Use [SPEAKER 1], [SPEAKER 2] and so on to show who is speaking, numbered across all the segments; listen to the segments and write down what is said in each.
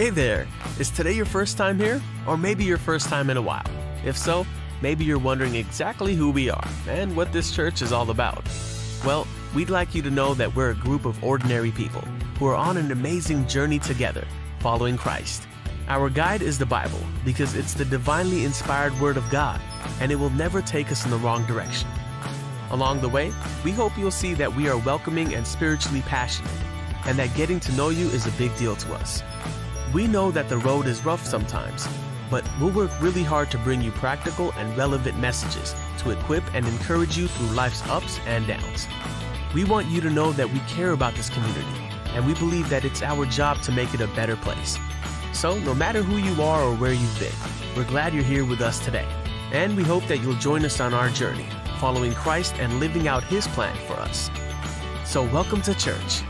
[SPEAKER 1] Hey there! Is today your first time here? Or maybe your first time in a while? If so, maybe you're wondering exactly who we are and what this church is all about. Well, we'd like you to know that we're a group of ordinary people who are on an amazing journey together, following Christ. Our guide is the Bible because it's the divinely inspired Word of God and it will never take us in the wrong direction. Along the way, we hope you'll see that we are welcoming and spiritually passionate, and that getting to know you is a big deal to us. We know that the road is rough sometimes, but we'll work really hard to bring you practical and relevant messages to equip and encourage you through life's ups and downs. We want you to know that we care about this community, and we believe that it's our job to make it a better place. So, no matter who you are or where you've been, we're glad you're here with us today, and we hope that you'll join us on our journey, following Christ and living out His plan for us. So, welcome to church.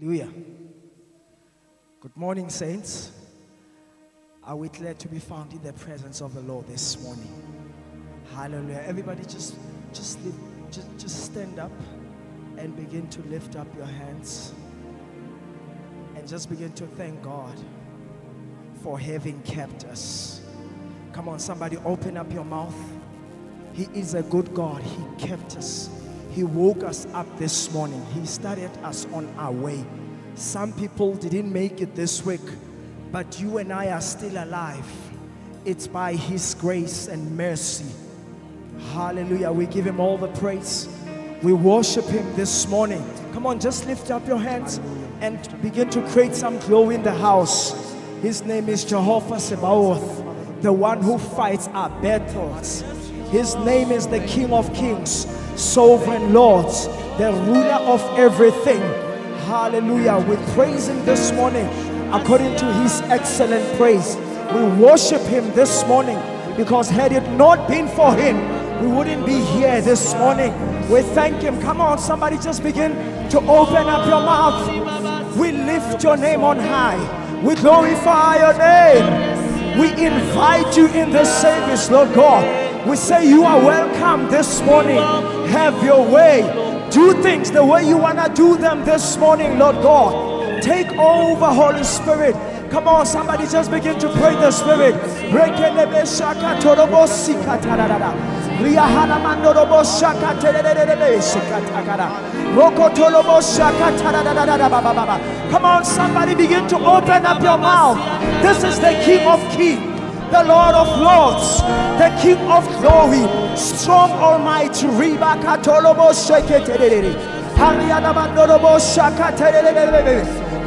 [SPEAKER 2] Hallelujah. Good morning, saints. Are we glad to be found in the presence of the Lord this morning? Hallelujah. Everybody just just just, just stand up and begin to lift up your hands and just begin to thank God for having kept us. Come on, somebody open up your mouth. He is a good God. He kept us. He woke us up this morning. He started us on our way. Some people didn't make it this week, but you and I are still alive. It's by His grace and mercy. Hallelujah. We give Him all the praise. We worship Him this morning. Come on, just lift up your hands and begin to create some glow in the house. His name is Jehovah Sabaoth, the one who fights our battles. His name is the King of Kings sovereign Lord, the ruler of everything. Hallelujah. We praise him this morning according to his excellent praise. We worship him this morning because had it not been for him, we wouldn't be here this morning. We thank him. Come on, somebody just begin to open up your mouth. We lift your name on high. We glorify your name. We invite you in this service, Lord God. We say you are welcome this morning. Have your way. Do things the way you want to do them this morning, Lord God. Take over, Holy Spirit. Come on, somebody just begin to pray the Spirit. Come on, somebody begin to open up your mouth. This is the King of Kings the Lord of Lords, the King of Glory, strong Almighty.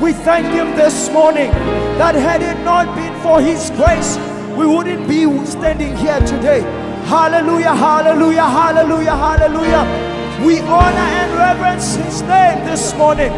[SPEAKER 2] We thank Him this morning that had it not been for His grace, we wouldn't be standing here today. Hallelujah, hallelujah, hallelujah, hallelujah. We honor and reverence His name this morning.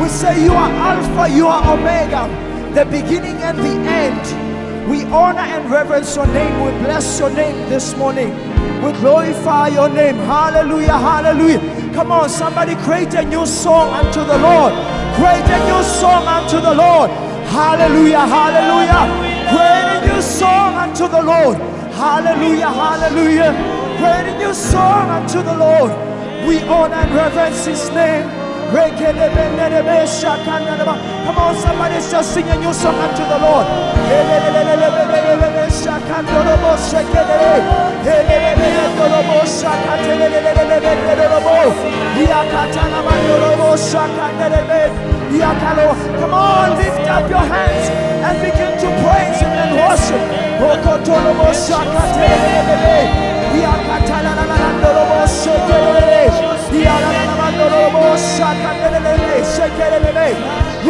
[SPEAKER 2] We say, You are Alpha, you are Omega, the beginning and the end. We honor and reverence your name. We bless your name this morning. We glorify your name. Hallelujah, hallelujah. Come on, somebody create a new song unto the Lord. Create a new song unto the Lord. Hallelujah, hallelujah. Create a new song unto the Lord. Hallelujah, hallelujah. Create a new song unto the Lord. We honor and reverence his name. Come on, somebody's just sing a new song unto the Lord. Come on, lift up your hands and begin to praise Him and worship.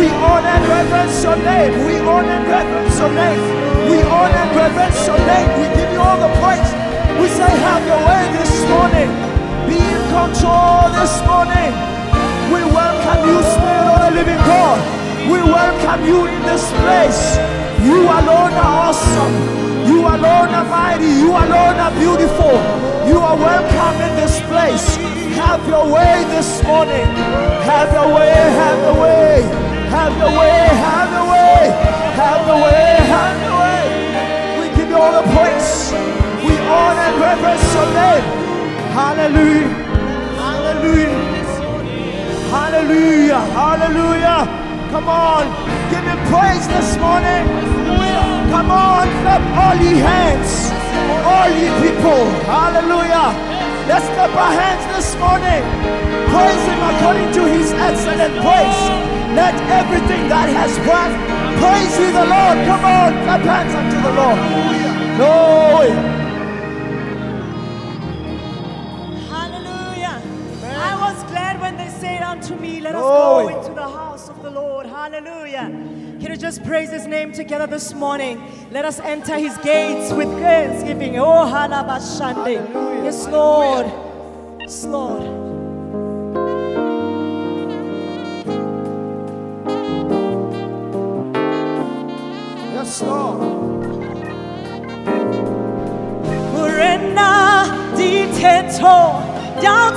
[SPEAKER 2] We honor and reverence your name. We honor and reverence your name. We honor and reverence your name. We give you all the praise. We say, have your way this morning. Be in control this morning. We welcome you, Spirit of the living God. We welcome you in this place. You alone are awesome. You alone are mighty. You alone are beautiful. You are welcome in this place. Have your way this morning. Have your way, have your way. Have your way, have your way. Have your way, have your way. We give you all the praise. We honor and reverence your name. Hallelujah. Hallelujah. Hallelujah. Hallelujah. Come on. Give him praise this morning. Come on. Clap all ye hands. All ye people. Hallelujah. Let's clap our hands this morning. Praise him according to his excellent praise. Let everything that has breath praise you the Lord. Come on. Clap hands unto the Lord. Glory.
[SPEAKER 3] Hallelujah. I was glad when they said unto me, Let us
[SPEAKER 2] Glory.
[SPEAKER 3] go into the house of the Lord. Hallelujah. Can you just praise his name together this morning? Let us enter his gates with thanksgiving. Oh, halabashande. Yes, Lord. Yes, Lord.
[SPEAKER 2] Yes, Lord.
[SPEAKER 3] Murena di teto down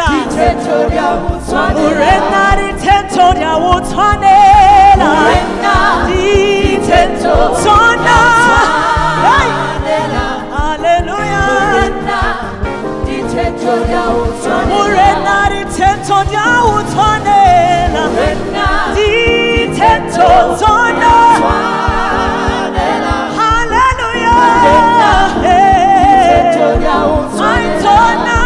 [SPEAKER 3] oh oh oh Hallelujah. Hallelujah.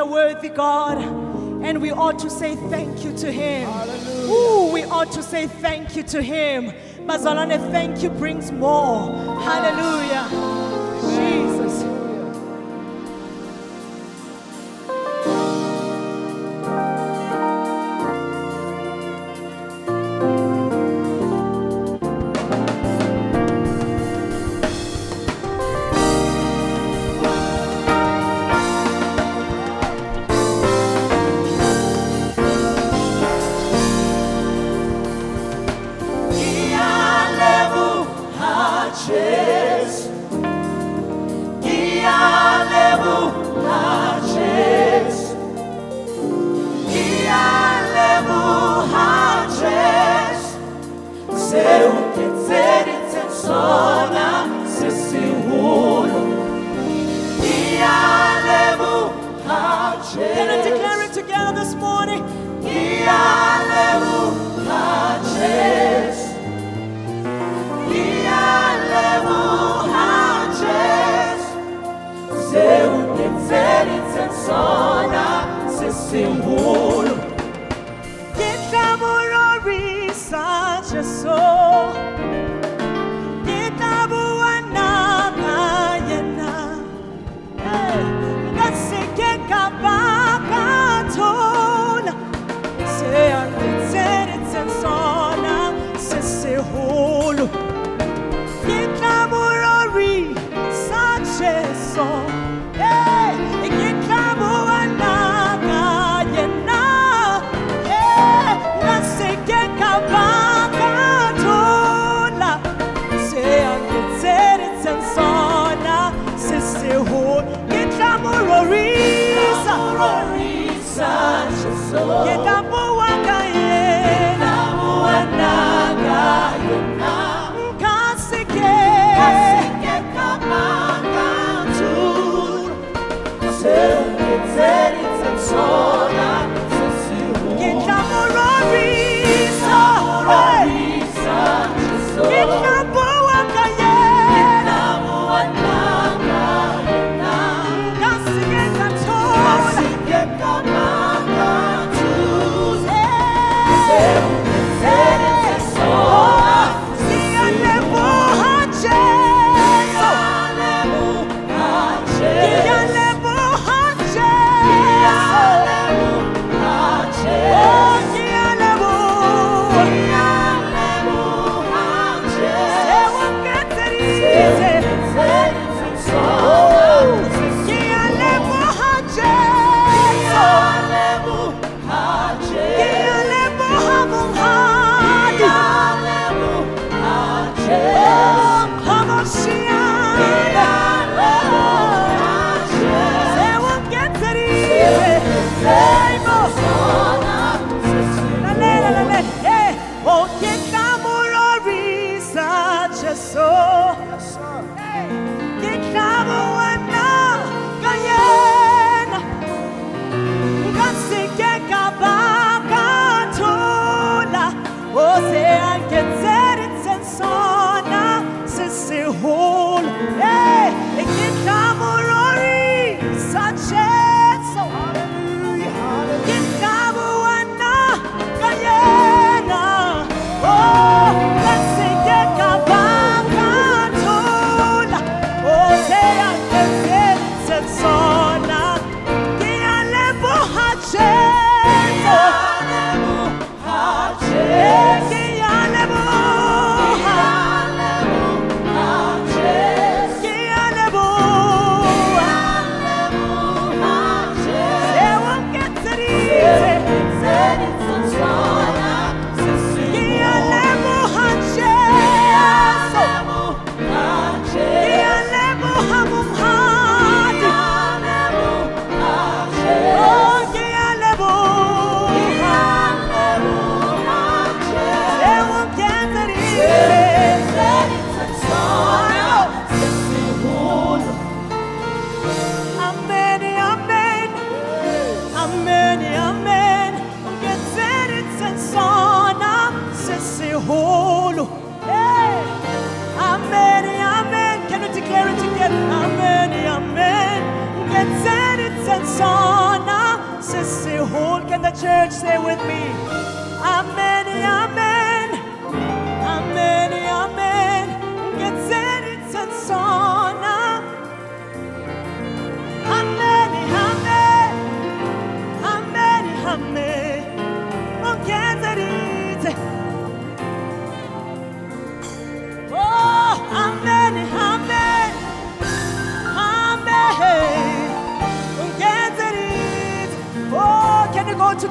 [SPEAKER 3] a worthy God, and we ought to say thank you to Him. Ooh, we ought to say thank you to Him. Mazalane, thank you brings more. Hallelujah.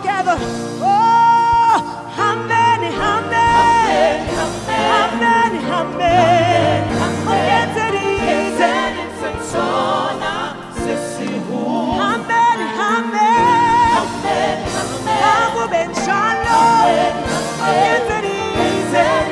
[SPEAKER 3] Can you go together? Oh, amen, amen, amen, amen. Get it. Amen, amen. Akube njalo. Get it. Amen,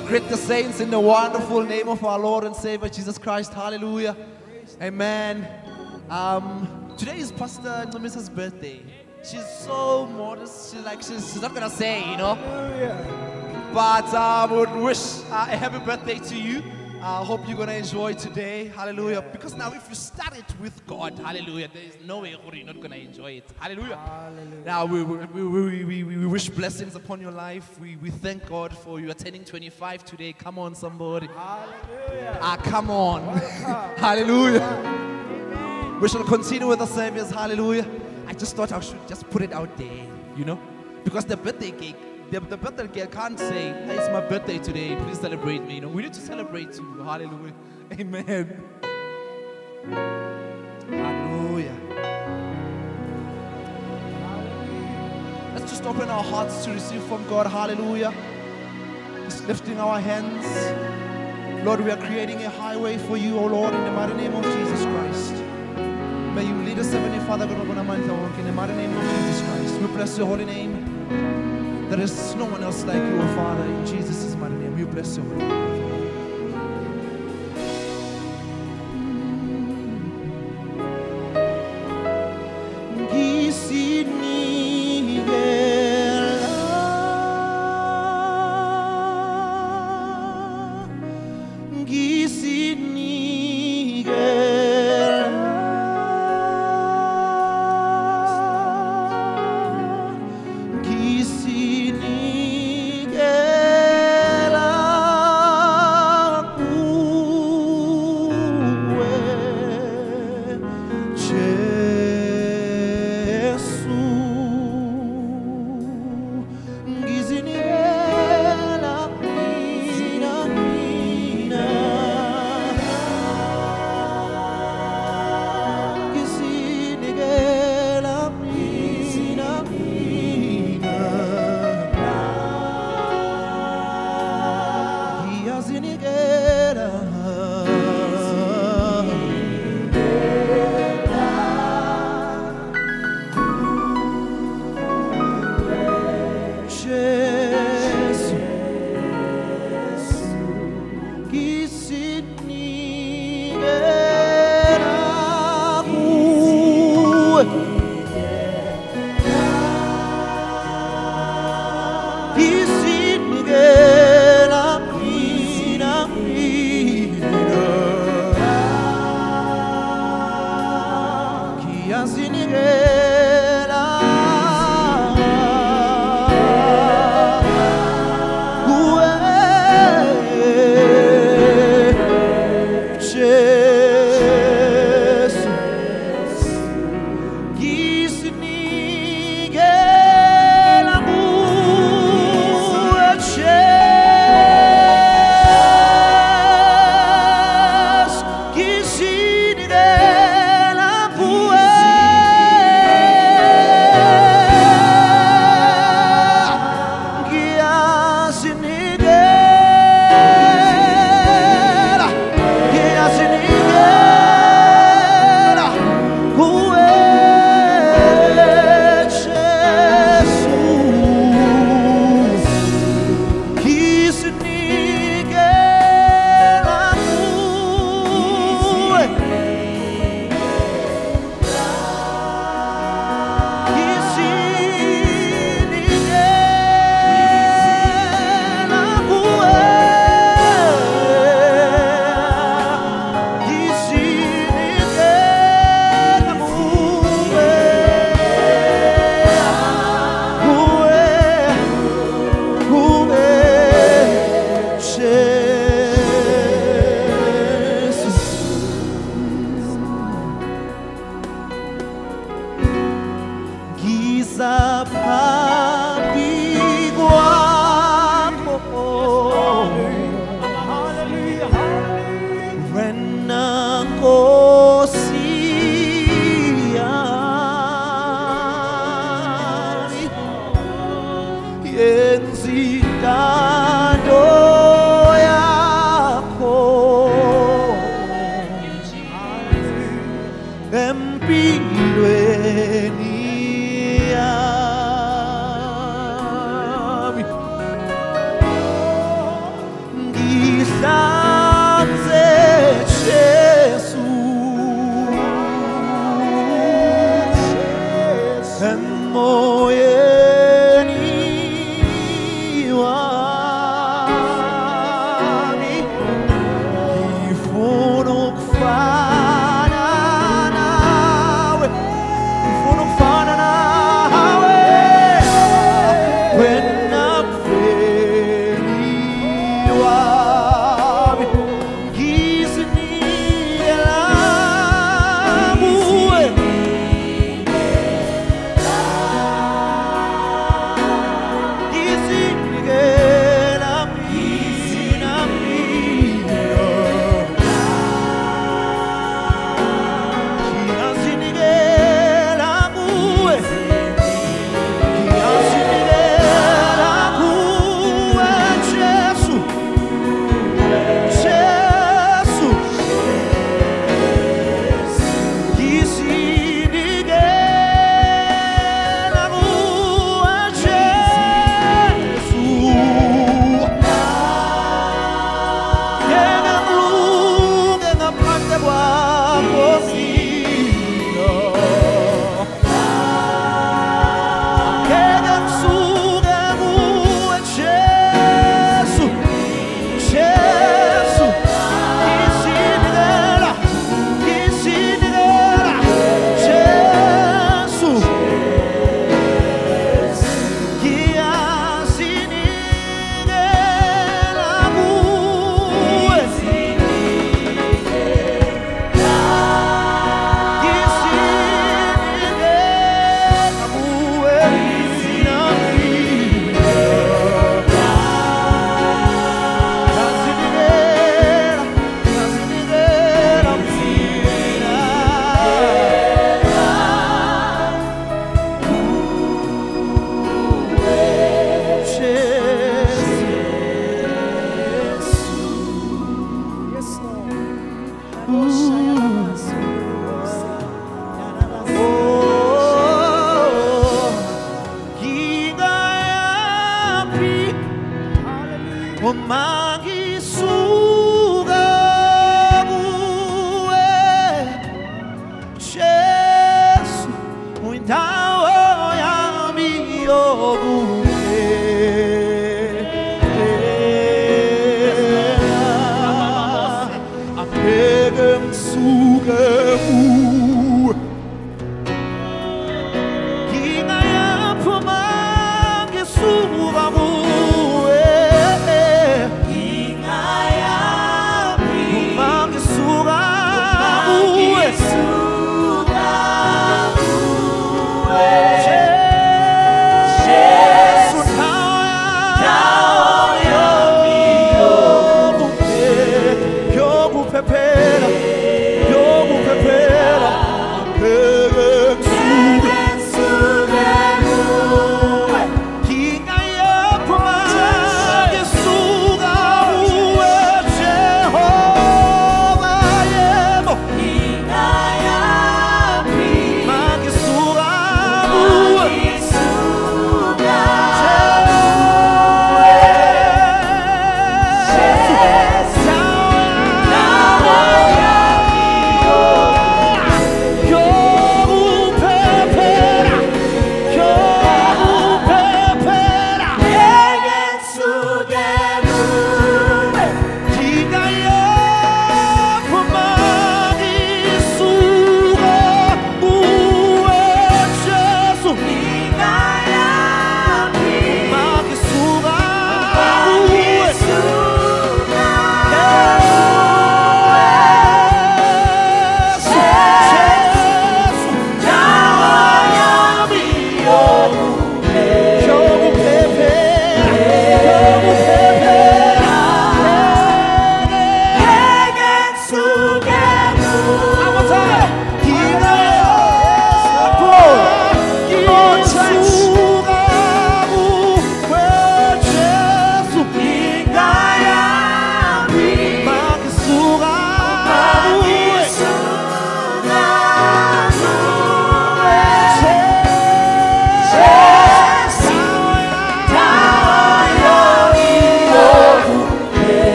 [SPEAKER 4] Greet the saints in the wonderful name of our Lord and Savior Jesus Christ. Hallelujah. Amen. Um, today is Pastor Mrs. birthday. She's so modest. She's like she's, she's not gonna say, you know. But I would wish uh, a happy birthday to you. I hope you're gonna enjoy today. Hallelujah. Because now, if you start it with God, hallelujah, there is no way you're not gonna enjoy it. Hallelujah. hallelujah. Now, we, we, we, we, we, we wish blessings upon your life. We, we thank God for you attending 25 today. Come on, somebody. Ah, come on. hallelujah. We shall continue with the service. Hallelujah. I just thought I should just put it out there, you know, because the birthday cake, the, the birthday cake can't say, hey, it's my birthday today. Please celebrate me. You know, we need to celebrate you. Hallelujah. Amen. Hallelujah. Let's just open our hearts to receive from God. Hallelujah. Just lifting our hands. Lord, we are creating a highway for you, O Lord, in the mighty name of Jesus Christ. May you lead us, Heavenly Father, God, in the mighty name of Jesus Christ. We bless your holy name. There is no one else like you, O Father, in Jesus' mighty name. We bless your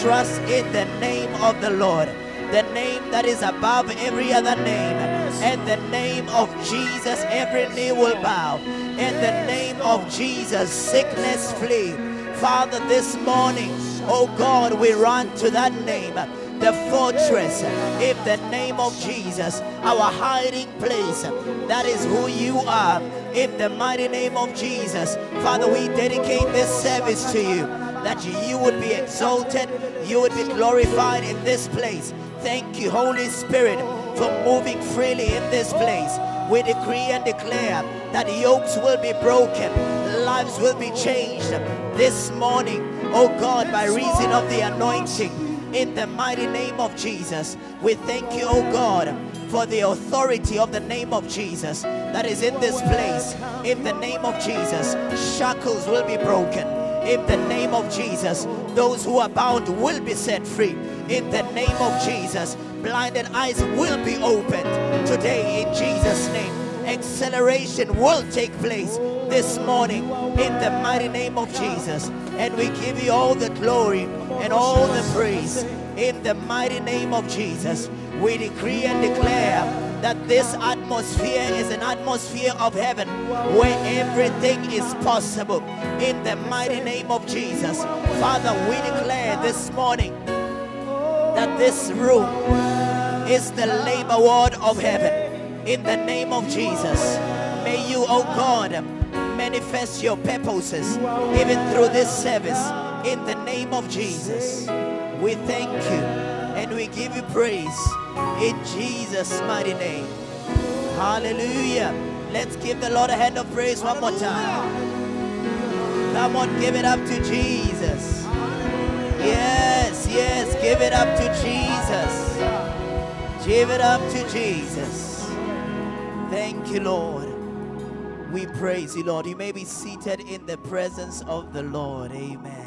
[SPEAKER 5] trust in the name of the Lord, the name that is above every other name. And the name of Jesus, every knee will bow. In the name of Jesus, sickness flee. Father, this morning, oh God, we run to that name the fortress in the name of Jesus, our hiding place. That is who you are in the mighty name of Jesus. Father, we dedicate this service to you that you would be exalted, you would be glorified in this place. Thank you, Holy Spirit, for moving freely in this place. We decree and declare that yokes will be broken, lives will be changed this morning, oh God, by reason of the anointing in the mighty name of Jesus. We thank you, oh God, for the authority of the name of Jesus that is in this place. In the name of Jesus, shackles will be broken. In the name of Jesus, those who are bound will be set free. In the name of Jesus, blinded eyes will be opened today in Jesus' name. Acceleration will take place this morning in the mighty name of Jesus. And we give you all the glory and all the praise in the mighty name of Jesus. We decree and declare that this atmosphere is an atmosphere of heaven where everything is possible in the mighty name of Jesus. Father, we declare this morning that this room is the labor ward of heaven in the name of Jesus. May you, oh God, manifest your purposes even through this service in the name of Jesus. We thank you and we give you praise in Jesus' mighty name. Hallelujah. Let's give the Lord a hand of praise one more time. Come on, give it up to Jesus. Yes, yes, give it up to Jesus. Give it up to Jesus. Thank you, Lord. We praise you, Lord. You may be seated in the presence of the Lord. Amen.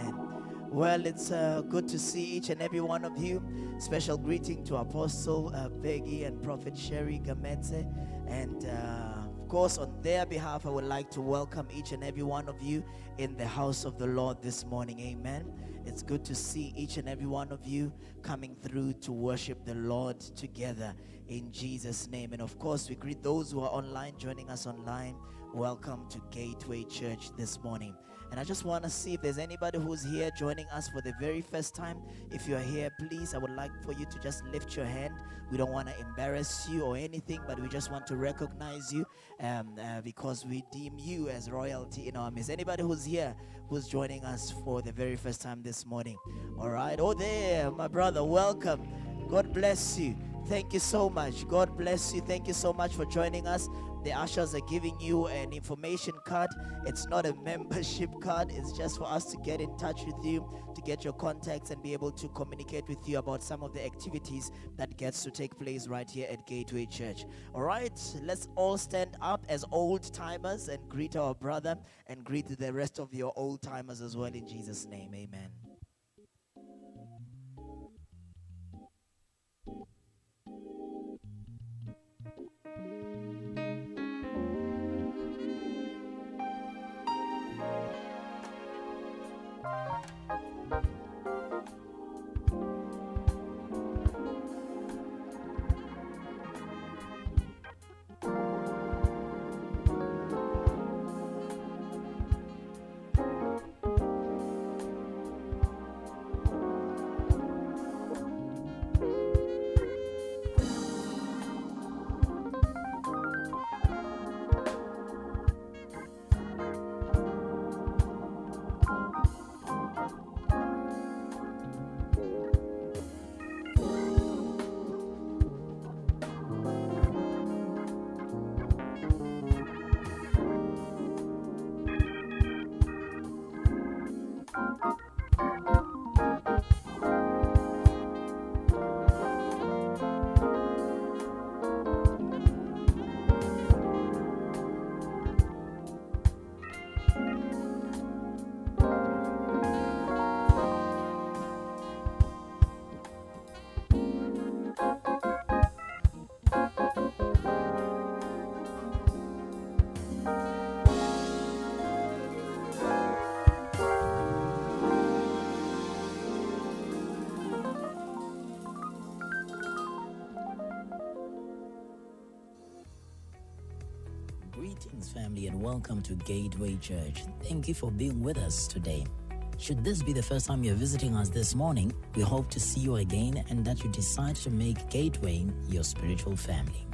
[SPEAKER 5] Well, it's uh, good to see each and every one of you. Special greeting to Apostle uh, Begi and Prophet Sherry Gametse. And uh, of course, on their behalf, I would like to welcome each and every one of you in the house of the Lord this morning. Amen. It's good to see each and every one of you coming through to worship the Lord together in Jesus' name. And of course, we greet those who are online, joining us online. Welcome to Gateway Church this morning. And I just want to see if there's anybody who's here joining us for the very first time. If you're here, please, I would like for you to just lift your hand. We don't want to embarrass you or anything, but we just want to recognize you um, uh, because we deem you as royalty in our midst. Anybody who's here who's joining us for the very first time this morning? All right. Oh, there, my brother, welcome. God bless you. Thank you so much. God bless you. Thank you so much for joining us. The ushers are giving you an information card. It's not a membership card, it's just for us to get in touch with you, to get your contacts, and be able to communicate with you about some of the activities that gets to take place right here at Gateway Church. All right, let's all stand up as old timers and greet our brother and greet the rest of your old timers as well in Jesus' name. Amen.
[SPEAKER 6] Greetings, And welcome to Gateway Church. Thank you for being with us today. Should this be the first time you're visiting us this morning, we hope to see you again and that you decide to make Gateway your spiritual family.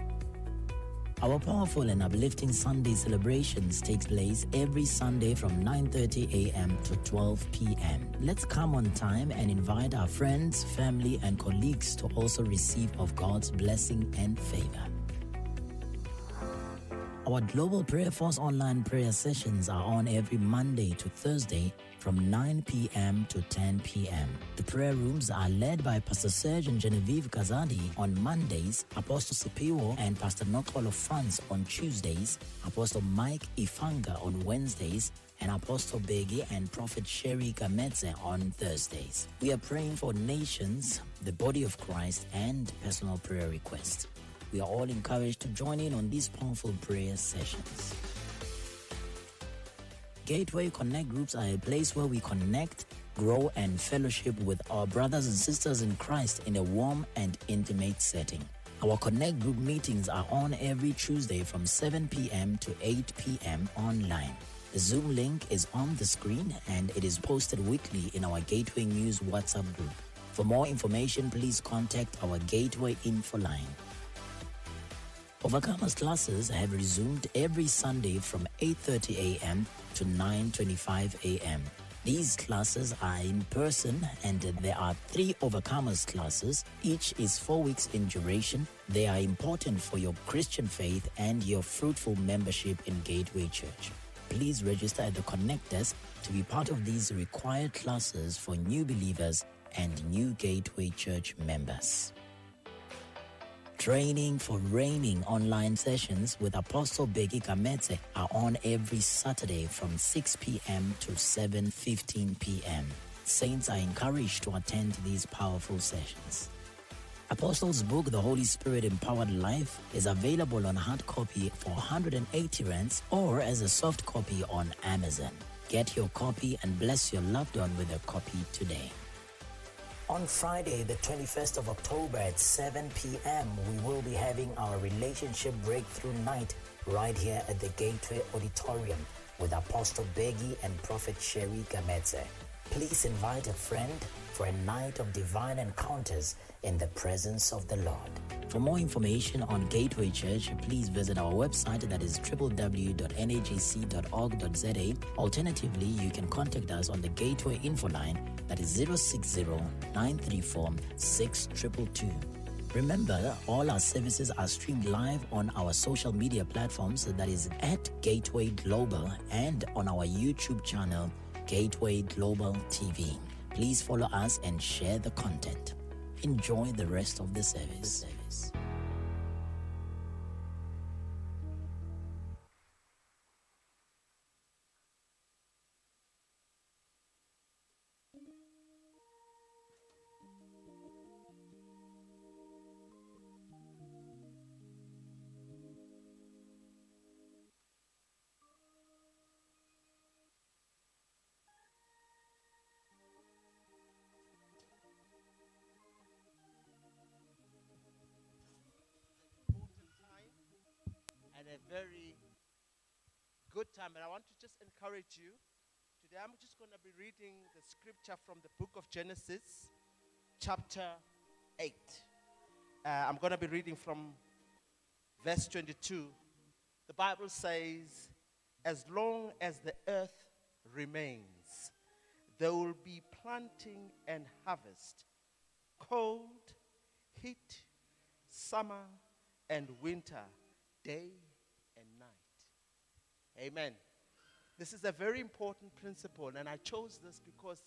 [SPEAKER 6] Our powerful and uplifting Sunday celebrations takes place every Sunday from 9:30 a.m. to 12 p.m. Let's come on time and invite our friends, family, and colleagues to also receive of God's blessing and favor. Our Global Prayer Force online prayer sessions are on every Monday to Thursday from 9 p.m. to 10 p.m. The prayer rooms are led by Pastor Serge and Genevieve Kazadi on Mondays, Apostle Siphiwo and Pastor Nokol of France on Tuesdays, Apostle Mike Ifanga on Wednesdays, and Apostle Begi and Prophet Sherry Gametse on Thursdays. We are praying for nations, the body of Christ, and personal prayer requests. We are all encouraged to join in on these powerful prayer sessions. Gateway Connect groups are a place where we connect, grow, and fellowship with our brothers and sisters in Christ in a warm and intimate setting. Our Connect group meetings are on every Tuesday from 7 p.m. to 8 p.m. online. The Zoom link is on the screen and it is posted weekly in our Gateway News WhatsApp group. For more information, please contact our Gateway info line. Overcomers classes have resumed every Sunday from 8:30 a.m. to 9:25 a.m. These classes are in person and there are 3 Overcomers classes. Each is 4 weeks in duration. They are important for your Christian faith and your fruitful membership in Gateway Church. Please register at the Connect desk to be part of these required classes for new believers and new Gateway Church members. Training for reigning online sessions with Apostle Begi Gametse are on every Saturday from 6 p.m. to 7:15 p.m. Saints are encouraged to attend these powerful sessions. Apostles' book, The Holy Spirit Empowered Life, is available on hard copy for 180 rands or as a soft copy on Amazon. Get your copy and bless your loved one with a copy today. On Friday, the 21st of October at 7 p.m., we will be having our relationship breakthrough night right here at the Gateway Auditorium. with Apostle Begi and Prophet Sherry Gametse. Please invite a friend for a night of divine encounters in the presence of the Lord. For more information on Gateway Church, please visit our website that is www.nagc.org.za. Alternatively, you can contact us on the Gateway info line that is 060 934 6222. Remember, all our services are streamed live on our social media platforms that is at Gateway Global and on our YouTube channel, Gateway Global TV. Please follow us and share the content. Enjoy the rest of the service.
[SPEAKER 7] Time. And I want to just encourage you. Today I'm just going to be reading the scripture from the book of Genesis, chapter 8. Uh, I'm going to be reading from verse 22. The Bible says, As long as the earth remains, there will be planting and harvest, cold, heat, summer, and winter, day. Amen. This is a very important principle, and I chose this because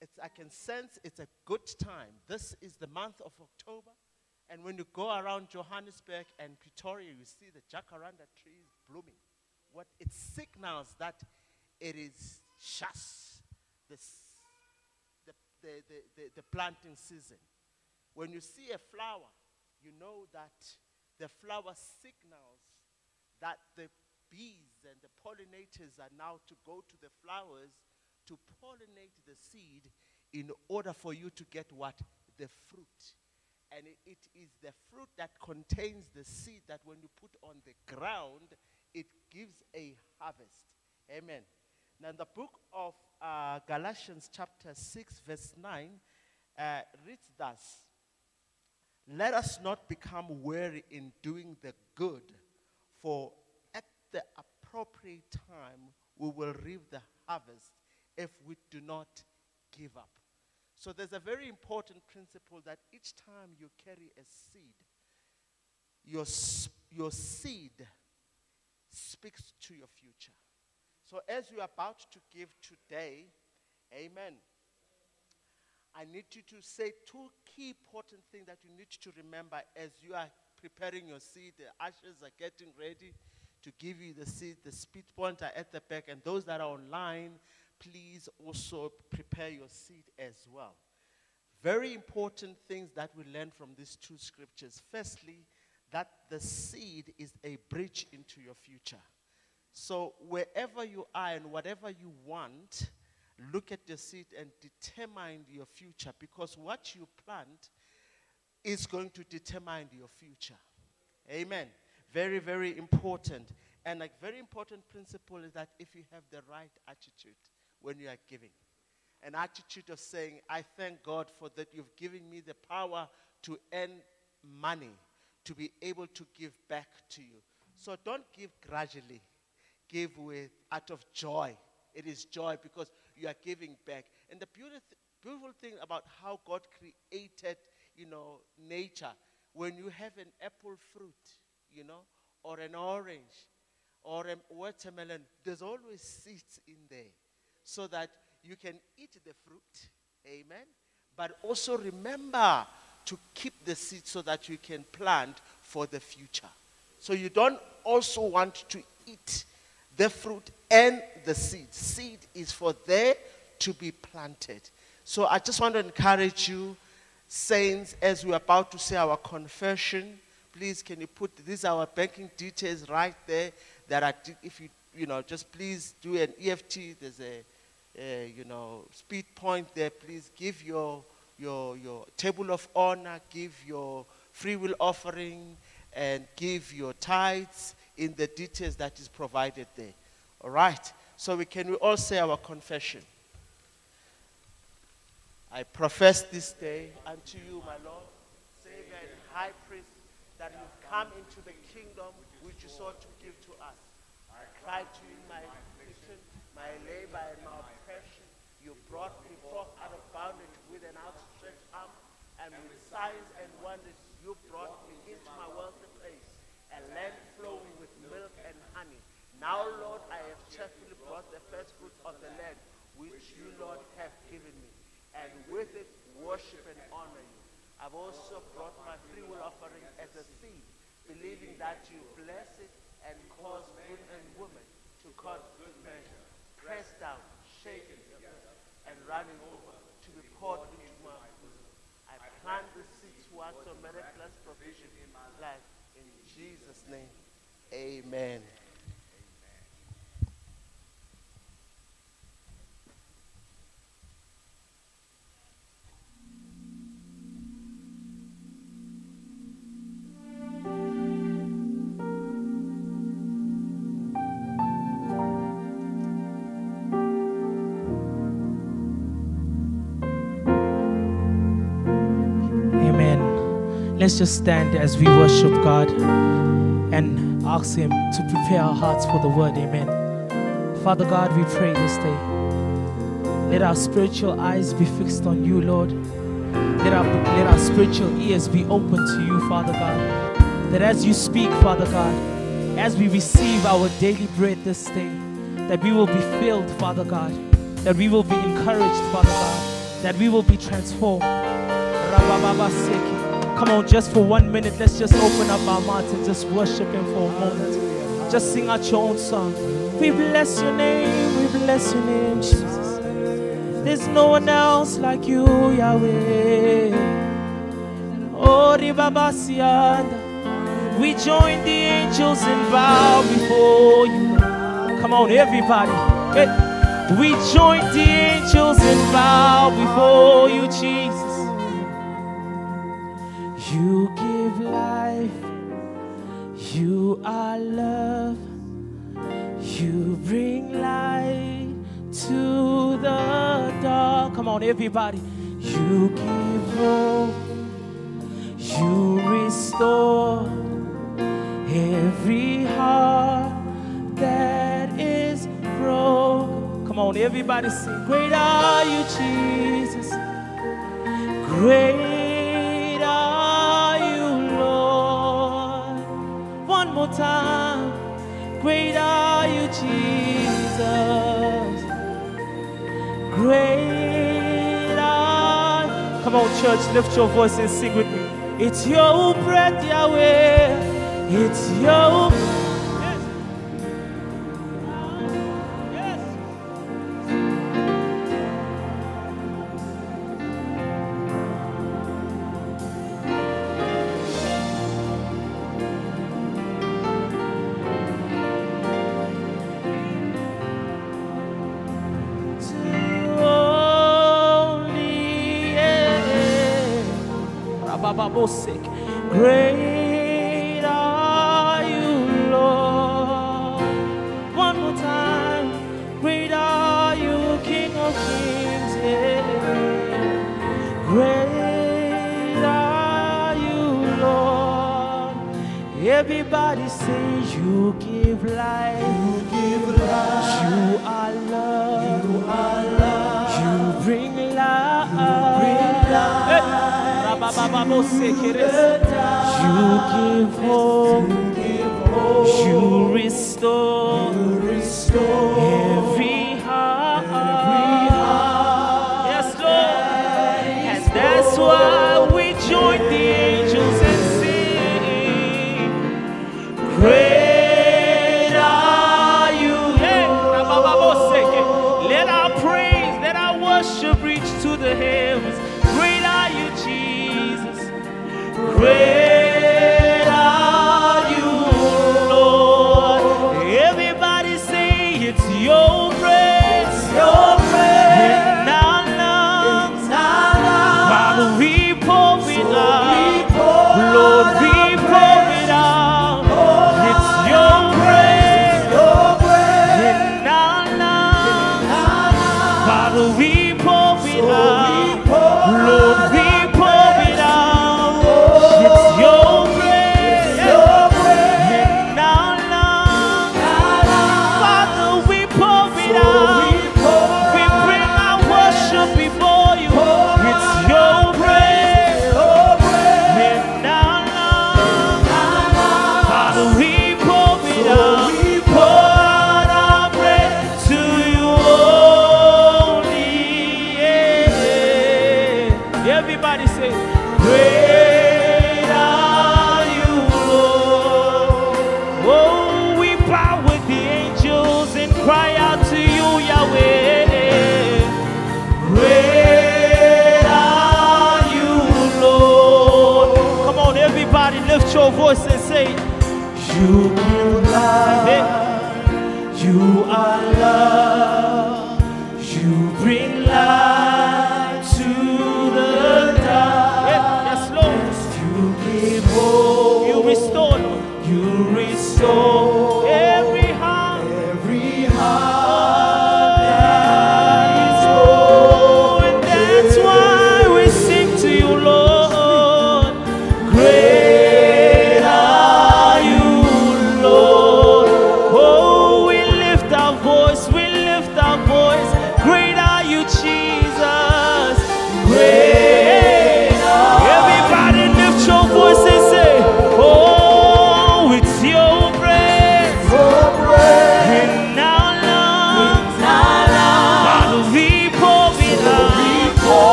[SPEAKER 7] it's, I can sense it's a good time. This is the month of October, and when you go around Johannesburg and Pretoria, you see the jacaranda trees blooming. What it signals that it is just the, the, the, the planting season. When you see a flower, you know that the flower signals that the bees and the pollinators are now to go to the flowers to pollinate the seed in order for you to get what? The fruit. And it, it is the fruit that contains the seed that when you put on the ground, it gives a harvest. Amen. Now, the book of uh, Galatians, chapter 6, verse 9, uh, reads thus let us not become weary in doing the good, for at the appropriate time we will reap the harvest if we do not give up. So there's a very important principle that each time you carry a seed, your, your seed speaks to your future. So as you're about to give today, amen. I need you to say two key important things that you need to remember as you are preparing your seed. The ashes are getting ready to give you the seat, The speed pointer at the back. And those that are online, please also prepare your seat as well. Very important things that we learn from these two scriptures. Firstly, that the seed is a bridge into your future. So, wherever you are and whatever you want, look at your seed and determine your future because what you plant is going to determine your future. Amen. Very, very important. And a very important principle is that if you have the right attitude when you are giving, an attitude of saying, I thank God for that you've given me the power to earn money, to be able to give back to you. So don't give gradually, give with out of joy. It is joy because you are giving back. And the beautiful, beautiful thing about how God created, you know, nature, when you have an apple fruit, you know, or an orange, or a watermelon, there's always seeds in there so that you can eat the fruit. Amen. But also remember to keep the seed so that you can plant for the future. So you don't also want to eat the fruit and the seed. Seed is for there to be planted. So I just want to encourage you, saints, as we're about to say our confession, please can you put these our banking details right there that are if you you know just please do an EFT there's a, a you know speed point there please give your your your table of honor give your free will offering and give your tithes in the details that is provided there all right So we can we all say our confession. I profess this day unto you, my Lord, Savior and High Priest, that you've come into the kingdom which you sought to give to us. I cried to you in my affliction, my labor and my oppression. You brought me forth out of bondage with an outstretched arm, and with signs and wonders you brought me into my wealthy place, a land flowing with milk and honey. Now, Lord, I have cheerfully brought the first fruits of the land, which you, Lord, have given me, and with it worship and honor you. I've also brought my free will offering as a seed, believing that you bless it and cause good and woman to cause good measure, pressed down, shaken, and running over, to be poured into my bosom. I plant the seed towards your miraculous provision in my life. In Jesus' name, amen.
[SPEAKER 3] Let's just stand as we worship God and ask Him to prepare our hearts for the word. Amen. Father God, we pray this day. Let our spiritual eyes be fixed on you, Lord. Let our, let our spiritual ears be open to you, Father God. That as you speak, Father God, as we receive our daily bread this day, that we will be filled, Father God. That we will be encouraged, Father God. That we will be transformed. Rabababaseki. Come on, just for one minute, let's just open up our mouths and just worship Him for a moment. Just sing out your own song. We bless your name, we bless your name, Jesus. There's no one else like you, Yahweh. Oh, Ribabasianda. We join the angels and bow before you. Come on, everybody. We join the angels and bow before you, Jesus. You give life, you are love, you bring light to the dark. Come on, everybody. You give hope, you restore every heart that is broke. Come on, everybody sing. Great are you, Jesus. Great more time. Great are you, Jesus. Great are. Come on, church, lift your voice and sing with me. It's your breath, Yahweh. It's your Yes. você.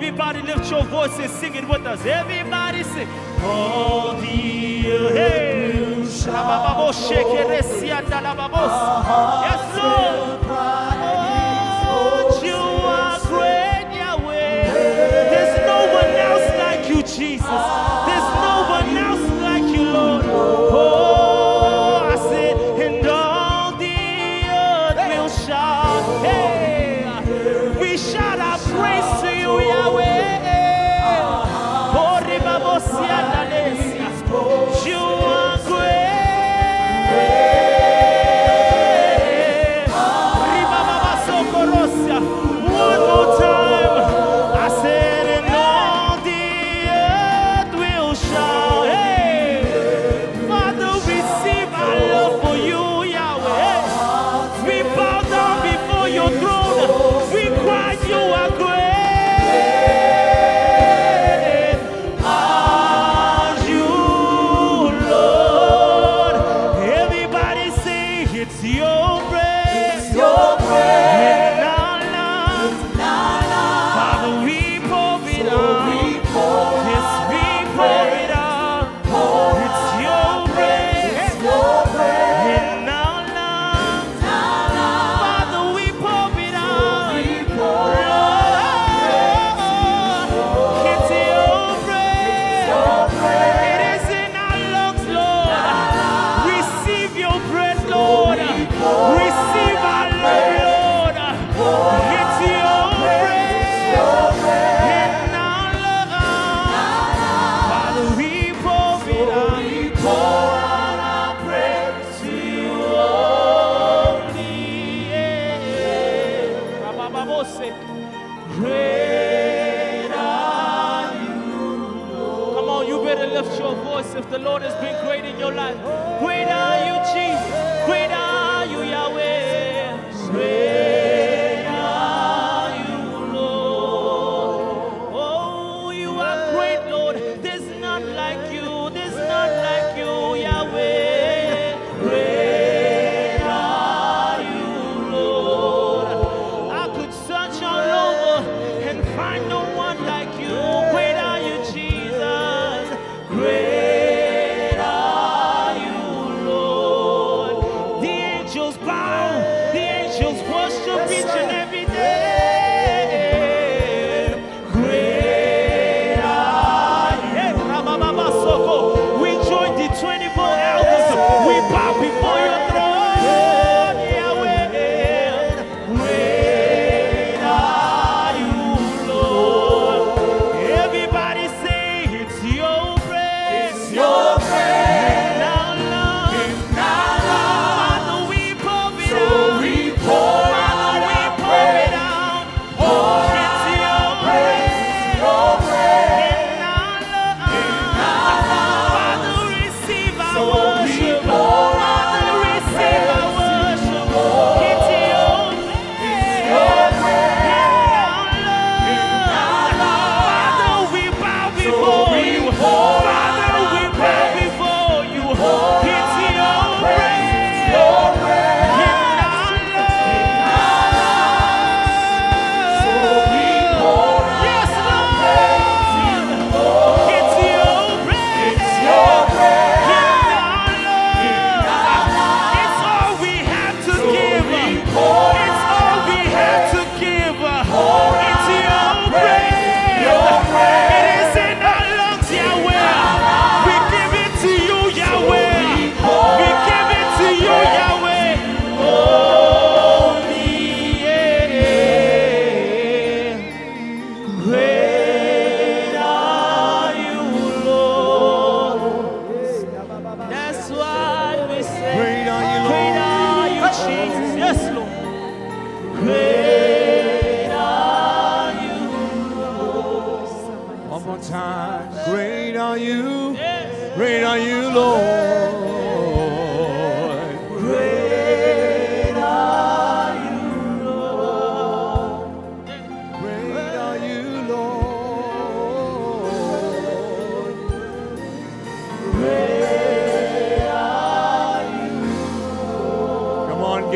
[SPEAKER 3] Everybody lift your voice and sing it with us. Everybody sing. All the earth hey. will shout. Yes, Lord. Oh, you are great, Yahweh. There's no one else like you, Jesus.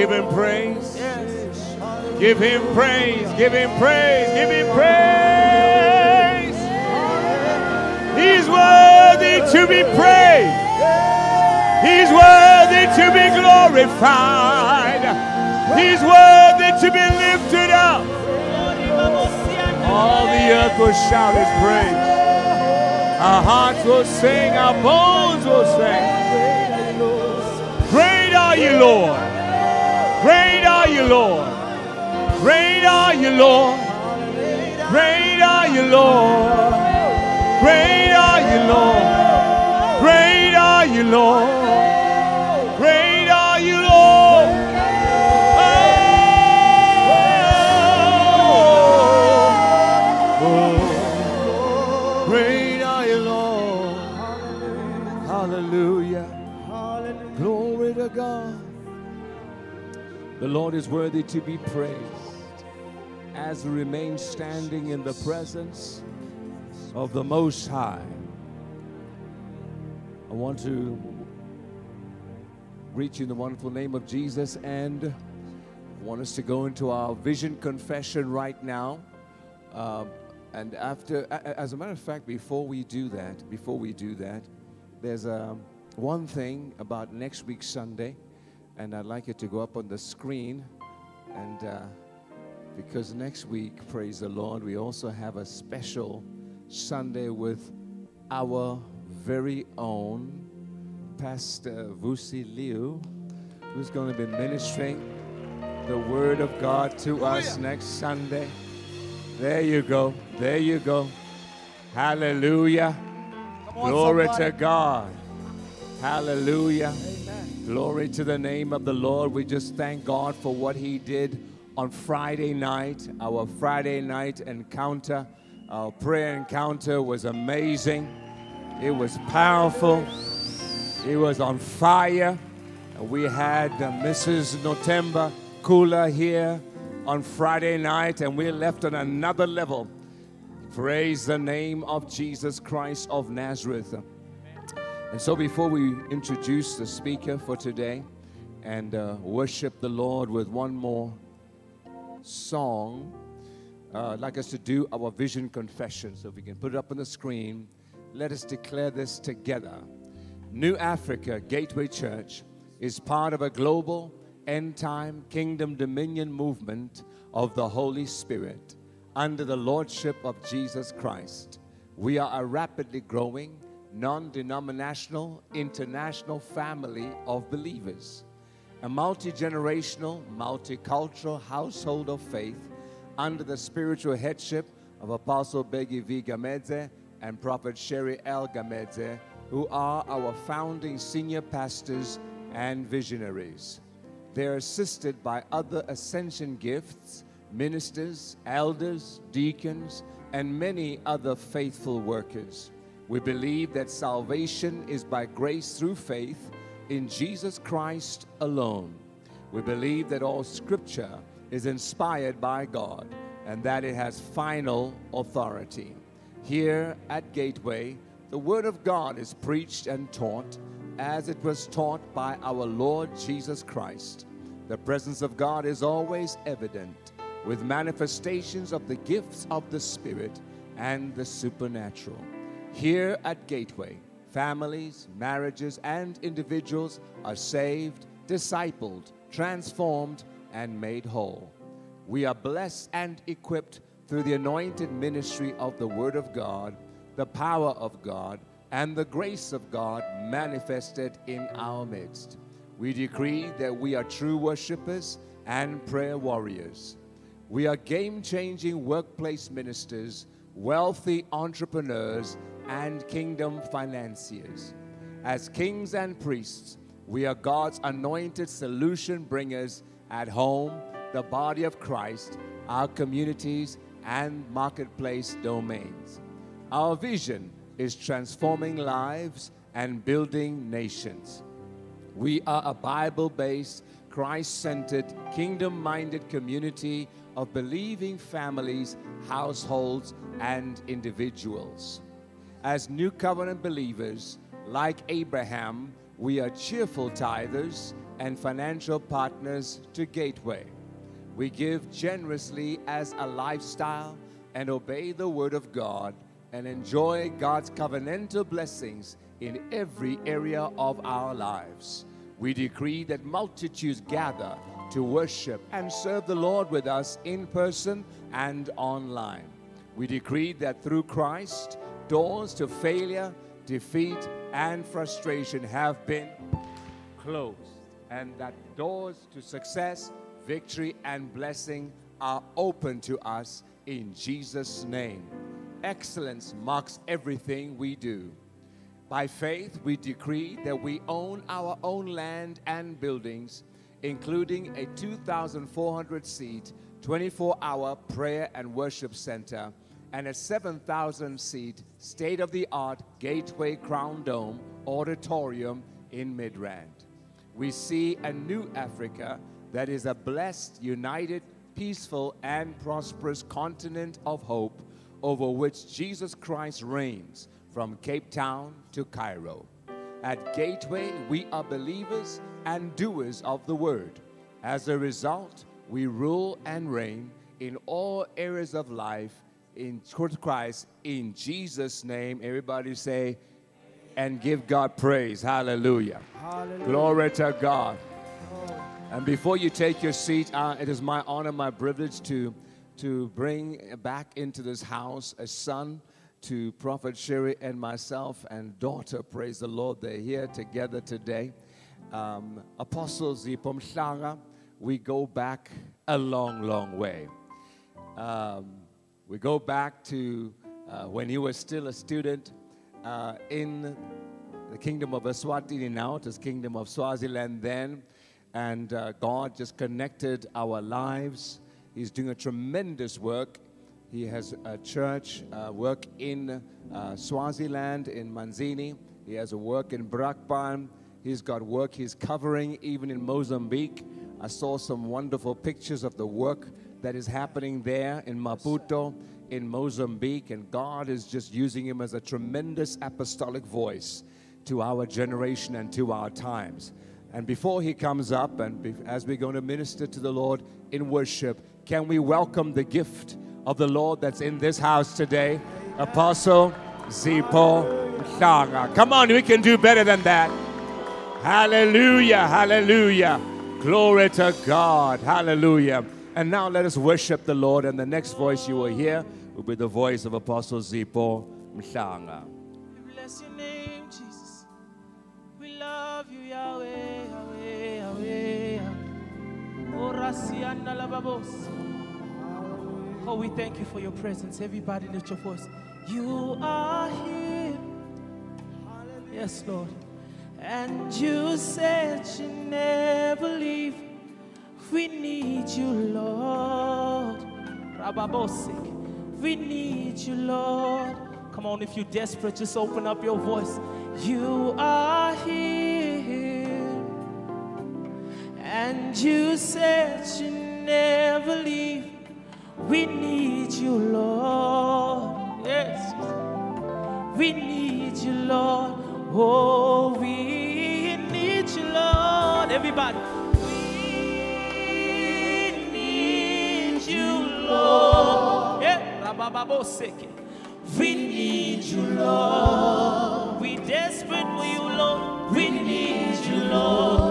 [SPEAKER 8] Give him praise. Give him praise. Give him praise. Give him praise. He's worthy to be praised. He's worthy to be glorified. He's worthy to be lifted up. All the earth will shout his praise. Our hearts will sing, our bones will sing. Great are you, Lord. Great are you, Lord. Great are you, Lord. Great are you, Lord. Great are you, Lord. Great are you, Lord. Lord is worthy to be praised as we remain standing in the presence of the Most High. I want to reach in the wonderful name of Jesus and want us to go into our vision confession right now. Um, and after, as a matter of fact, before we do that, before we do that, there's um, one thing about next week Sunday, and I'd like it to go up on the screen. And uh, because next week, praise the Lord, we also have a special Sunday with our very own Pastor Vusi Liu, who's going to be ministering the Word of God to us next Sunday. There you go. There you go. Hallelujah.
[SPEAKER 2] on,
[SPEAKER 8] Glory
[SPEAKER 2] somebody.
[SPEAKER 8] to God. Hallelujah. Glory to the name of the Lord. We just thank God for what He did on Friday night, our Friday night encounter. Our prayer encounter was amazing. It was powerful. It was on fire. We had uh, Mrs. Notemba Kula here on Friday night, and we left on another level. Praise the name of Jesus Christ of Nazareth. And so, before we introduce the speaker for today and uh, worship the Lord with one more song, uh, I'd like us to do our vision confession. So, if we can put it up on the screen, let us declare this together. New Africa Gateway Church is part of a global end time kingdom dominion movement of the Holy Spirit under the lordship of Jesus Christ. We are a rapidly growing, non denominational, international family of believers, a multi generational, multicultural household of faith under the spiritual headship of Apostle Begi V. Gamedze and Prophet Sherry L. Gamedze, who are our founding senior pastors and visionaries. They're assisted by other ascension gifts, ministers, elders, deacons, and many other faithful workers. We believe that salvation is by grace through faith in Jesus Christ alone. We believe that all scripture is inspired by God and that it has final authority. Here at Gateway, the Word of God is preached and taught as it was taught by our Lord Jesus Christ. The presence of God is always evident with manifestations of the gifts of the Spirit and the supernatural. Here at Gateway, families, marriages, and individuals are saved, discipled, transformed, and made whole. We are blessed and equipped through the anointed ministry of the Word of God, the power of God, and the grace of God manifested in our midst. We decree that we are true worshipers and prayer warriors. We are game changing workplace ministers, wealthy entrepreneurs, and kingdom financiers. As kings and priests, we are God's anointed solution bringers at home, the body of Christ, our communities, and marketplace domains. Our vision is transforming lives and building nations. We are a Bible based, Christ centered, kingdom minded community of believing families, households, and individuals. As New Covenant believers, like Abraham, we are cheerful tithers and financial partners to Gateway. We give generously as a lifestyle and obey the Word of God and enjoy God's covenantal blessings in every area of our lives. We decree that multitudes gather to worship and serve the Lord with us in person and online. We decree that through Christ, doors to failure, defeat, and frustration have been closed, and that doors to success, victory, and blessing are open to us in Jesus' name. Excellence marks everything we do. By faith, we decree that we own our own land and buildings, including a 2,400 seat, 24 hour prayer and worship center, and a 7,000 seat, state of the art Gateway Crown Dome auditorium in Midrand. We see a new Africa that is a blessed, united, peaceful, and prosperous continent of hope over which Jesus Christ reigns from Cape Town to Cairo. At Gateway, we are believers and doers of the word. As a result, we rule and reign in all areas of life in Christ in Jesus' name. Everybody say, and give God praise. Hallelujah.
[SPEAKER 2] Hallelujah.
[SPEAKER 8] Glory to God. And before you take your seat, uh, it is my honor, my privilege to, to bring back into this house a son to Prophet Sherry and myself and daughter. Praise the Lord. They're here together today. Um, Apostle Sipho Mhlanga, we go back a long, long way. Um, we go back to uh, when he was still a student uh, in the kingdom of Eswatini now, it is kingdom of Swaziland then. And uh, God just connected our lives. He's doing a tremendous work. He has a church uh, work in uh, Swaziland, in Manzini. He has a work in Brakpan. He's got work he's covering even in Mozambique. I saw some wonderful pictures of the work that is happening there in Maputo, in Mozambique, and God is just using him as a tremendous apostolic voice to our generation and to our times. And before he comes up, and as we're going to minister to the Lord in worship, can we welcome the gift of the Lord that's in this house today? Apostle Sipho Mhlanga. Come on, we can do better than that. Hallelujah, hallelujah. Glory to God, hallelujah. And now let us worship the Lord, and the next voice you will hear will be the voice of Apostle Sipho Mhlanga.
[SPEAKER 3] We bless your name, Jesus. We love you, Yahweh, Yahweh, Yahweh. Oh. Oh, we thank you for your presence. Everybody, lift your voice. You are here. Yes, Lord. And you said you never leave. We need you, Lord. Rababosik. We need you, Lord. Come on, if you're desperate, just open up your voice. You are here. And you said you never leave. We need you, Lord. Yes. We need you, Lord. Oh, we need you, Lord. Everybody. We need you, Lord. We desperate for you, Lord. We need you, Lord.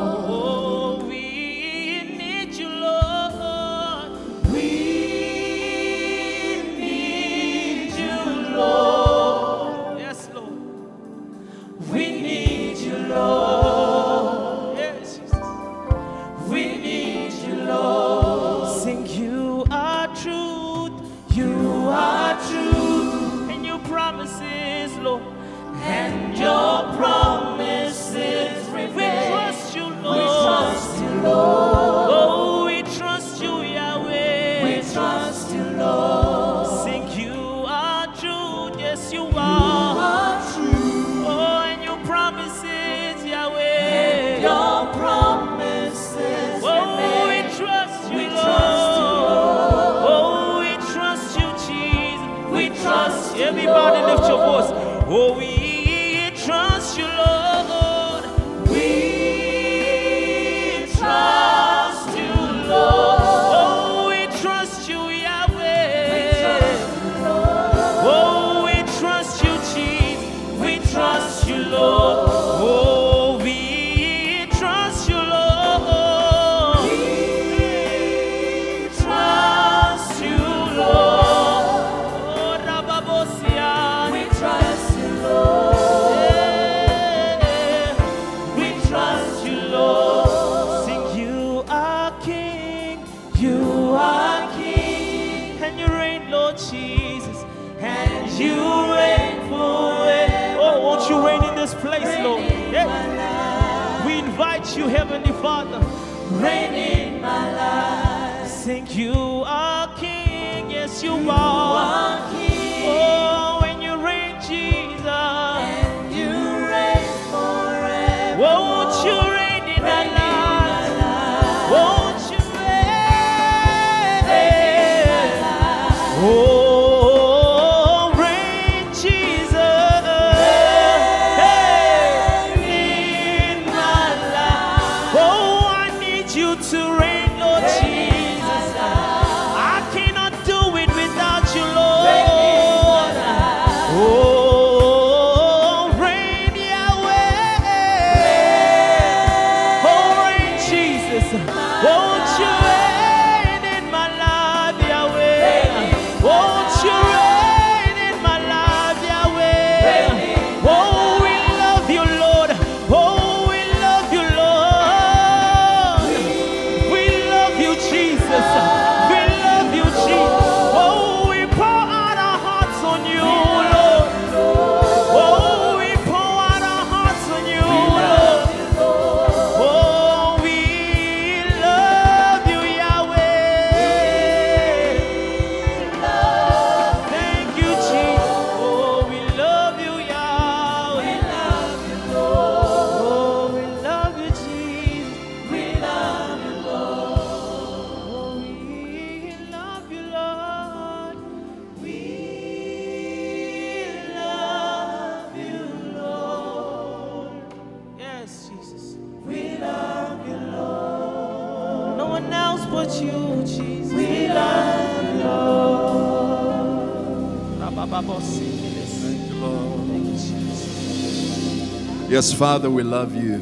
[SPEAKER 3] Yes,
[SPEAKER 9] Father, we love you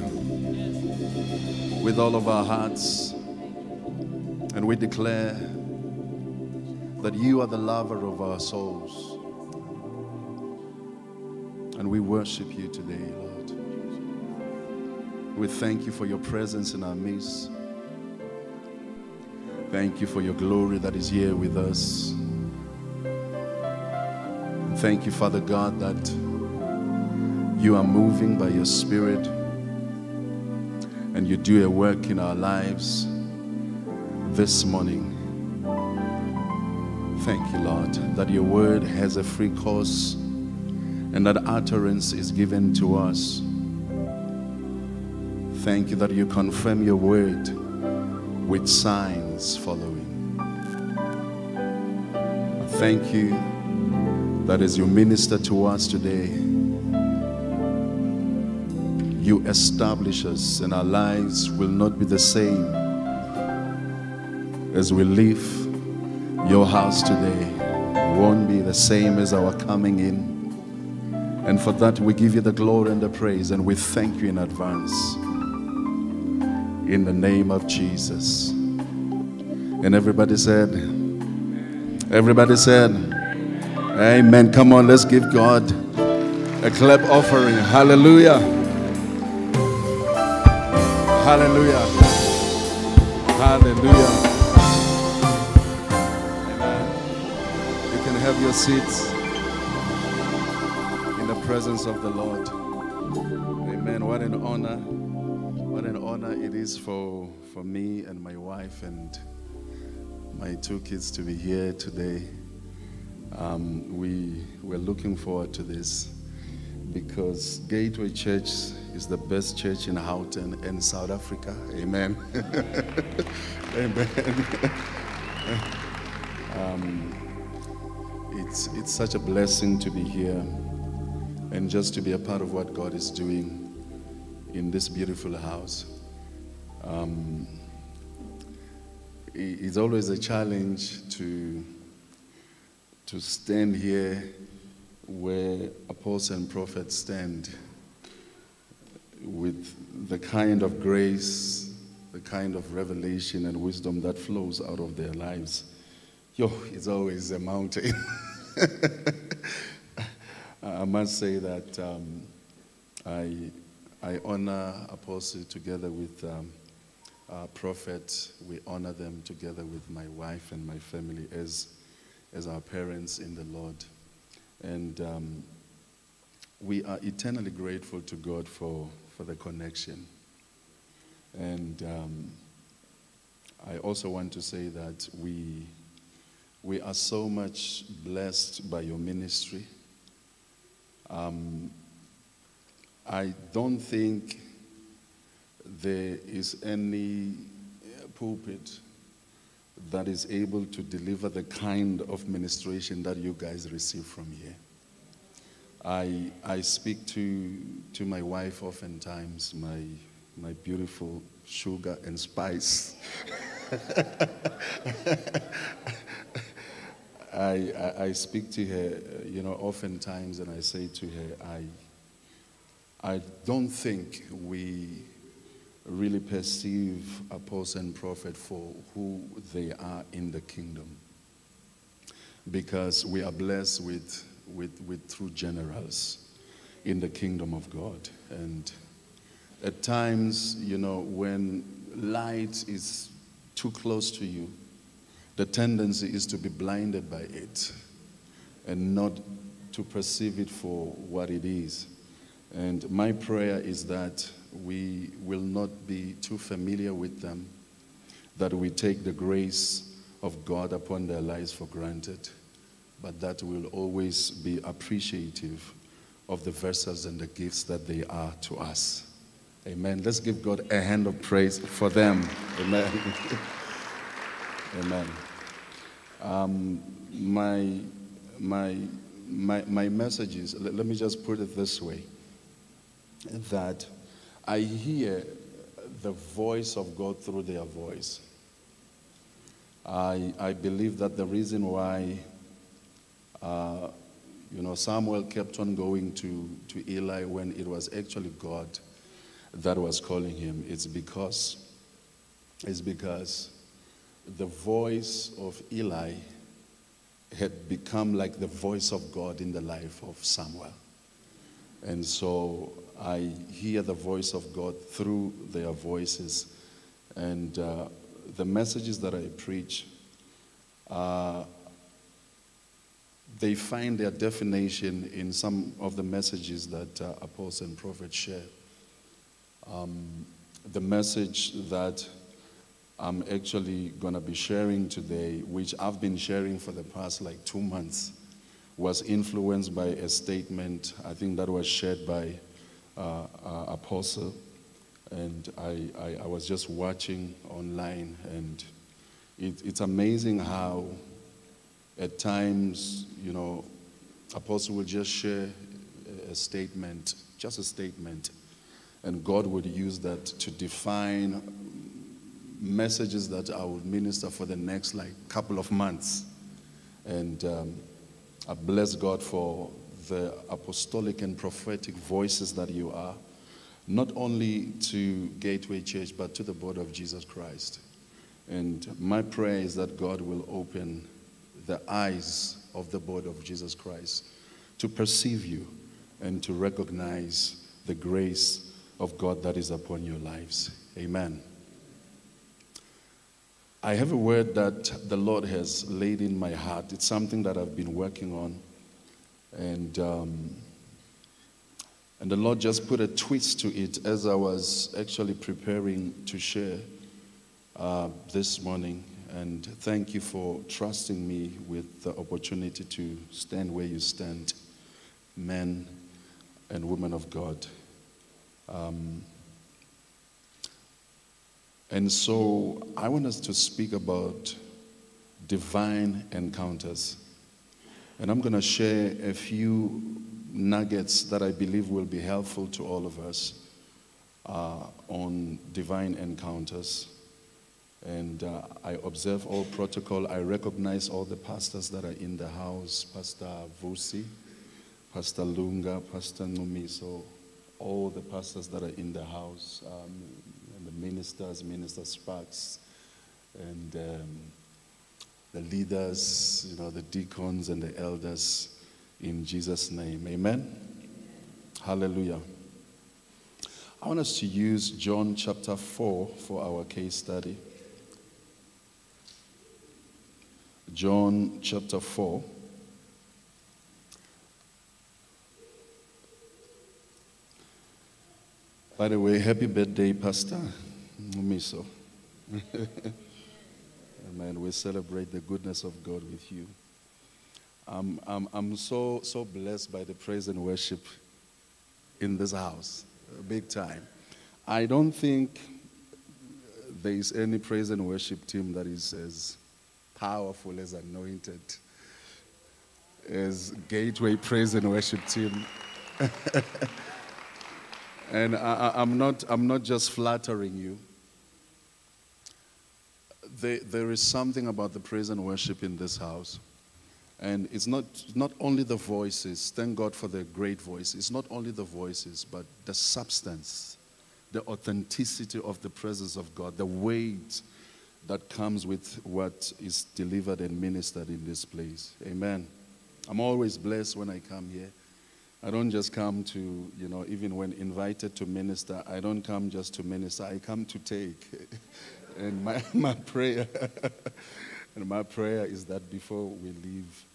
[SPEAKER 9] with all of our hearts. And we declare that you are the lover of our souls. And we worship you today, Lord. We thank you for your presence in our midst. Thank you for your glory that is here with us. Thank you, Father God, that you are moving by your Spirit and you do a work in our lives this morning. Thank you, Lord, that your word has a free course and that utterance is given to us. Thank you that you confirm your word with signs following. Thank you that as you minister to us today, you establish us and our lives will not be the same as we leave your house today. Won't be the same as our coming in. And for that, we give you the glory and the praise, and we thank you in advance. In the name of Jesus. And everybody said, Everybody said, Amen. Come on, let's give God a clap offering. Hallelujah. Hallelujah. Hallelujah. Amen. You can have your seats in the presence of the Lord. Amen. What an honor. What an honor it is for, for me and my wife and my two kids to be here today. Um, we we're looking forward to this because Gateway Church is the best church in Houghton and South Africa. Amen. Amen. um, it's it's such a blessing to be here. and just to be a part of what God is doing in this beautiful house. Um, it's always a challenge to, to stand here where apostles and prophets stand with the kind of grace, the kind of revelation and wisdom that flows out of their lives. Yo, it's always a mountain. I must say that um, I, I honor Apostle together with um, uh, Prophet. We honor them together with my wife and my family as, as our parents in the Lord. And um, we are eternally grateful to God for, for the connection. And um, I also want to say that we, we are so much blessed by your ministry. Um, I don't think there is any pulpit that is able to deliver the kind of ministration that you guys receive from here. I, I speak to, to my wife oftentimes, my, my beautiful sugar and spice. I, I, I speak to her, you know, oftentimes, and I say to her, I, I don't think we really perceive apostle and prophet for who they are in the kingdom. Because we are blessed with, with, with true generals in the kingdom of God. And at times, you know, when light is too close to you, the tendency is to be blinded by it and not to perceive it for what it is. And my prayer is that we will not be too familiar with them, that we take the grace of God upon their lives for granted, but that we'll always be appreciative of the vessels and the gifts that they are to us. Amen. Let's give God a hand of praise for them. Amen. Amen. Um, my, my, my, my message is let, let me just put it this way that I hear the voice of God through their voice. I, I believe that the reason why, uh, you know, Samuel kept on going to, to Eli when it was actually God that was calling him, it's because, it's because the voice of Eli had become like the voice of God in the life of Samuel. And so I hear the voice of God through their voices. And uh, the messages that I preach, uh, they find their definition in some of the messages that uh, apostles and prophets share. Um, the message that I'm actually going to be sharing today, which I've been sharing for the past like two months, was influenced by a statement, I think that was shared by uh, uh, Apostle. And I, I, I, was just watching online, and it, it's amazing how at times, you know, Apostle will just share a statement, just a statement, and God would use that to define messages that I would minister for the next like couple of months. And um, I bless God for the apostolic and prophetic voices that you are, not only to Gateway Church, but to the body of Jesus Christ. And my prayer is that God will open the eyes of the body of Jesus Christ to perceive you and to recognize the grace of God that is upon your lives. Amen. I have a word that the Lord has laid in my heart. It's something that I've been working on. And, um, and the Lord just put a twist to it as I was actually preparing to share uh, this morning. And thank you for trusting me with the opportunity to stand where you stand, men and women of God. Um, and so I want us to speak about divine encounters. And I'm going to share a few nuggets that I believe will be helpful to all of us uh, on divine encounters. And uh, I observe all protocol. I recognize all the pastors that are in the house Pastor Vusi, Pastor Lunga, Pastor Numiso, all the pastors that are in the house, um, and the ministers, Minister Sparks, and um, the leaders, you know, the deacons and the elders, in Jesus' name. Amen. Hallelujah. I want us to use John chapter 4 for our case study. John chapter 4. By the way, happy birthday, Pastor Mumiso. Amen. We celebrate the goodness of God with you. I'm, I'm, I'm so, so blessed by the praise and worship in this house, big time. I don't think there is any praise and worship team that is as powerful as anointed as Gateway Praise and Worship Team. and I, am not, I'm not just flattering you. There, there is something about the praise and worship in this house. And it's not, not only the voices, thank God for the great voice. It's not only the voices, but the substance, the authenticity of the presence of God, the weight that comes with what is delivered and ministered in this place. Amen. I'm always blessed when I come here. I don't just come to, you know, even when invited to minister, I don't come just to minister, I come to take. and my, my prayer, and my prayer is that before we leave,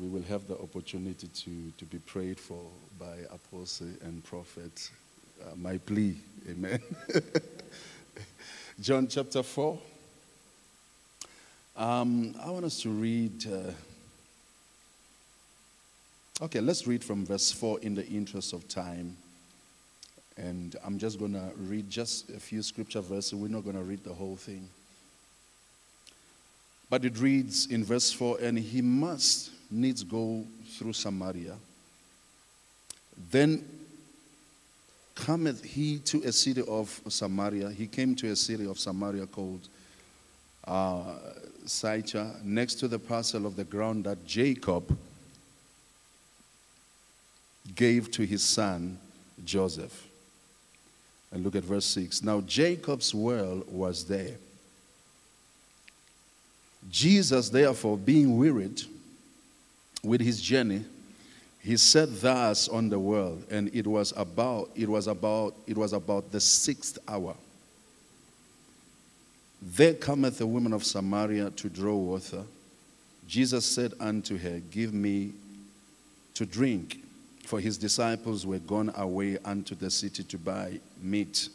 [SPEAKER 9] we will have the opportunity to, to be prayed for by apostle and prophet. Uh, my plea, amen. John chapter 4. Um, I want us to read. Uh, okay, let's read from verse 4 in the interest of time. And I'm just going to read just a few scripture verses. We're not going to read the whole thing. But it reads in verse 4 And he must needs go through Samaria. Then cometh he to a city of Samaria. He came to a city of Samaria called uh, Sychar, next to the parcel of the ground that Jacob gave to his son Joseph. And look at verse 6. Now Jacob's well was there. Jesus, therefore, being wearied, with his journey, he set thus on the world, and it was about it was about it was about the sixth hour. There cometh a woman of Samaria to draw water. Jesus said unto her, Give me to drink, for his disciples were gone away unto the city to buy meat.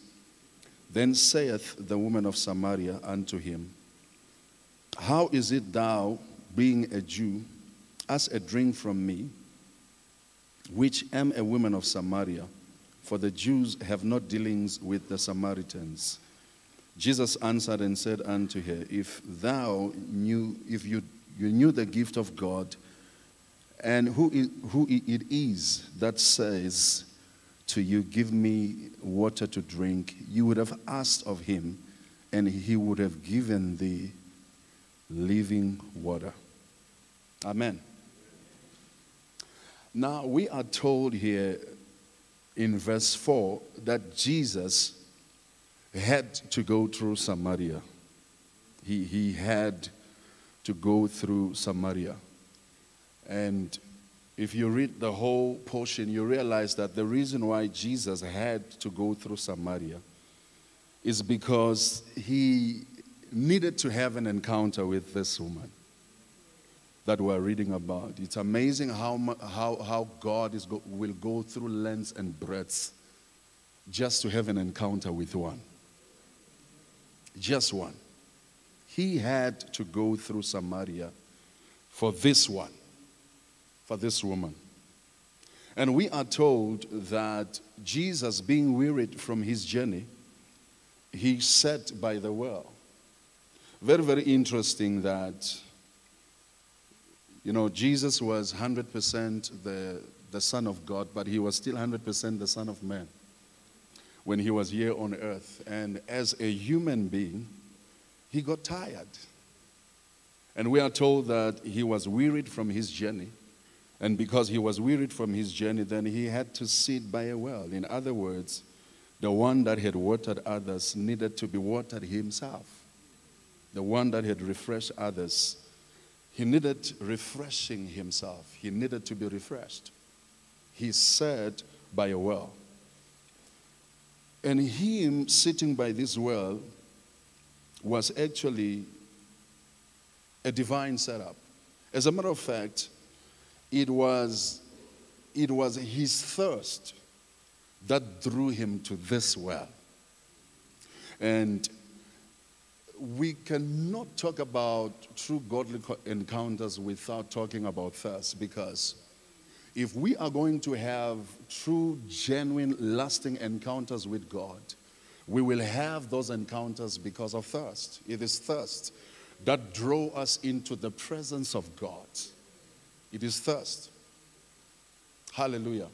[SPEAKER 9] Then saith the woman of Samaria unto him, How is it thou, being a Jew, Ask a drink from me, which am a woman of Samaria, for the Jews have not dealings with the Samaritans. Jesus answered and said unto her, If thou knew, if you, you knew the gift of God, and who it, who it is that says to you, Give me water to drink, you would have asked of him, and he would have given thee living water. Amen. Now, we are told here in verse 4 that Jesus had to go through Samaria. He, he had to go through Samaria. And if you read the whole portion, you realize that the reason why Jesus had to go through Samaria is because he needed to have an encounter with this woman that we're reading about. It's amazing how, how, how God is go, will go through lengths and breadths just to have an encounter with one. Just one. He had to go through Samaria for this one, for this woman. And we are told that Jesus, being wearied from his journey, he sat by the well. Very, very interesting that you know, Jesus was 100% the, the Son of God, but he was still 100% the Son of Man when he was here on earth. And as a human being, he got tired. And we are told that he was wearied from his journey. And because he was wearied from his journey, then he had to sit by a well. In other words, the one that had watered others needed to be watered himself. The one that had refreshed others, he needed refreshing himself. He needed to be refreshed. He sat by a well. And him sitting by this well was actually a divine setup. As a matter of fact, it was, it was his thirst that drew him to this well. And we cannot talk about true godly encounters without talking about thirst because if we are going to have true, genuine, lasting encounters with God, we will have those encounters because of thirst. It is thirst that draw us into the presence of God. It is thirst. Hallelujah.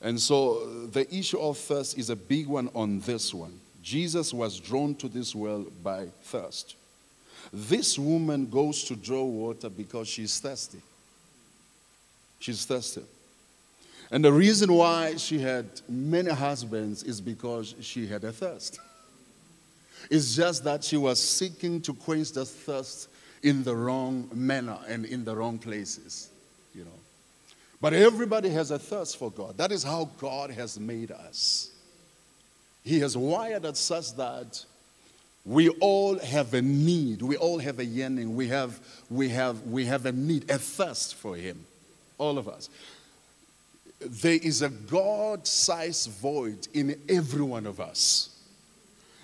[SPEAKER 9] And so uh, the issue of thirst is a big one on this one. Jesus was drawn to this well by thirst. This woman goes to draw water because she's thirsty. She's thirsty. And the reason why she had many husbands is because she had a thirst. It's just that she was seeking to quench the thirst in the wrong manner and in the wrong places, you know. But everybody has a thirst for God. That is how God has made us. He has wired us such that we all have a need. We all have a yearning. We have, we have, we have a need, a thirst for Him. All of us. There is a God sized void in every one of us.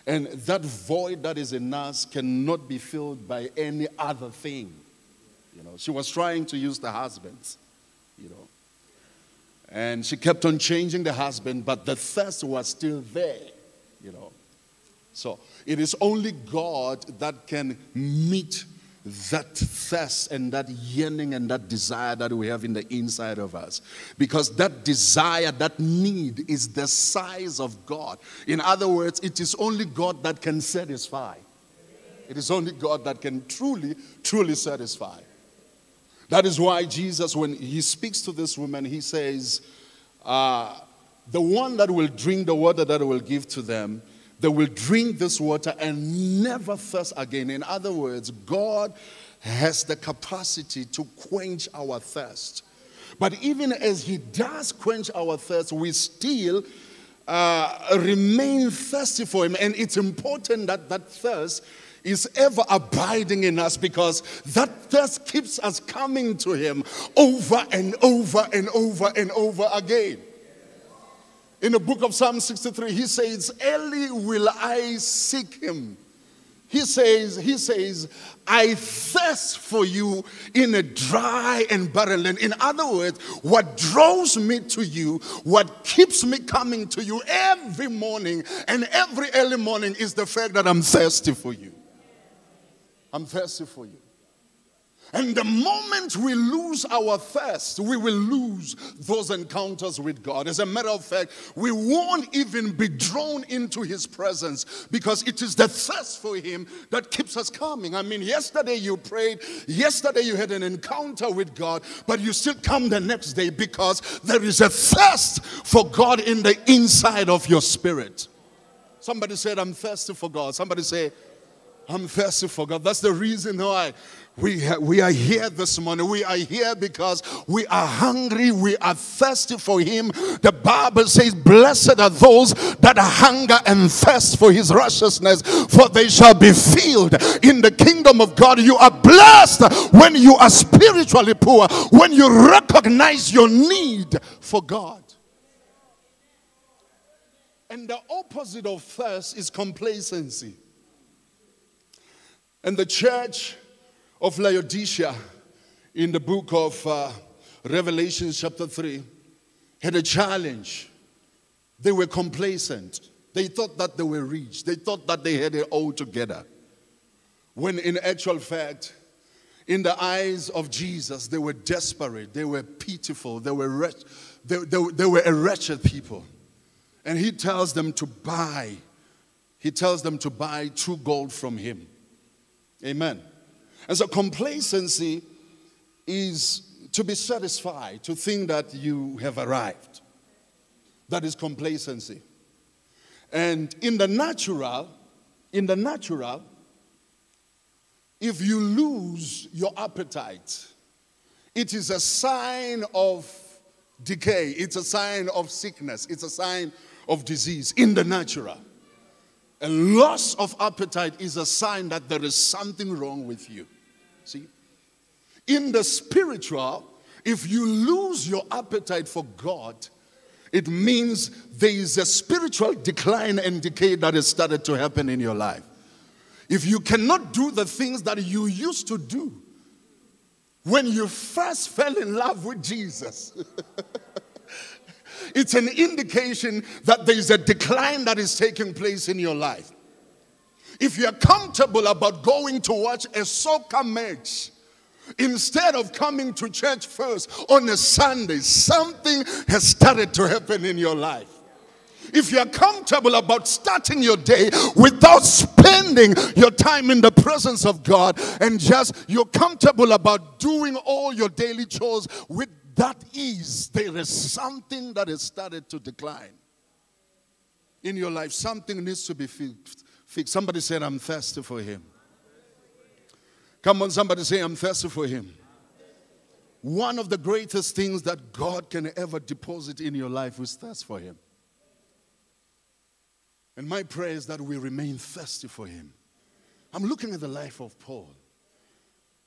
[SPEAKER 9] And that void that is in us cannot be filled by any other thing. You know, she was trying to use the husbands, you know. And she kept on changing the husband, but the thirst was still there, you know. So it is only God that can meet that thirst and that yearning and that desire that we have in the inside of us. Because that desire, that need is the size of God. In other words, it is only God that can satisfy. It is only God that can truly, truly satisfy. That is why Jesus, when he speaks to this woman, he says, uh, The one that will drink the water that I will give to them they will drink this water and never thirst again. In other words, God has the capacity to quench our thirst. But even as He does quench our thirst, we still uh, remain thirsty for Him. And it's important that that thirst is ever abiding in us because that thirst keeps us coming to Him over and over and over and over again. In the book of Psalm 63, he says, Early will I seek him. He says, he says, I thirst for you in a dry and barren land. In other words, what draws me to you, what keeps me coming to you every morning and every early morning is the fact that I'm thirsty for you. I'm thirsty for you. And the moment we lose our thirst, we will lose those encounters with God. As a matter of fact, we won't even be drawn into His presence because it is the thirst for Him that keeps us coming. I mean, yesterday you prayed, yesterday you had an encounter with God, but you still come the next day because there is a thirst for God in the inside of your spirit. Somebody said, I'm thirsty for God. Somebody say, I'm thirsty for God. That's the reason why we, we are here this morning. We are here because we are hungry. We are thirsty for Him. The Bible says, Blessed are those that hunger and thirst for His righteousness, for they shall be filled in the kingdom of God. You are blessed when you are spiritually poor, when you recognize your need for God. And the opposite of thirst is complacency. And the church of Laodicea in the book of uh, Revelation, chapter 3, had a challenge. They were complacent. They thought that they were rich. They thought that they had it all together. When in actual fact, In the eyes of Jesus, they were desperate, they were pitiful, they were, wretch- they, they, they were a wretched people. And he tells them to buy, he tells them to buy true gold from him. Amen. And so complacency is to be satisfied, to think that you have arrived. That is complacency. And in the natural, in the natural, if you lose your appetite, it is a sign of decay, it's a sign of sickness, it's a sign of disease in the natural. A loss of appetite is a sign that there is something wrong with you. See? In the spiritual, if you lose your appetite for God, it means there is a spiritual decline and decay that has started to happen in your life. If you cannot do the things that you used to do when you first fell in love with Jesus, it's an indication that there is a decline that is taking place in your life. If you're comfortable about going to watch a soccer match, Instead of coming to church first on a Sunday, something has started to happen in your life. If you're comfortable about starting your day without spending your time in the presence of God and just you're comfortable about doing all your daily chores with that ease, there is something that has started to decline in your life. Something needs to be fixed. Somebody said, I'm thirsty for Him. Come on, somebody say, I'm thirsty for Him. One of the greatest things that God can ever deposit in your life is thirst for Him. And my prayer is that we remain thirsty for Him. I'm looking at the life of Paul.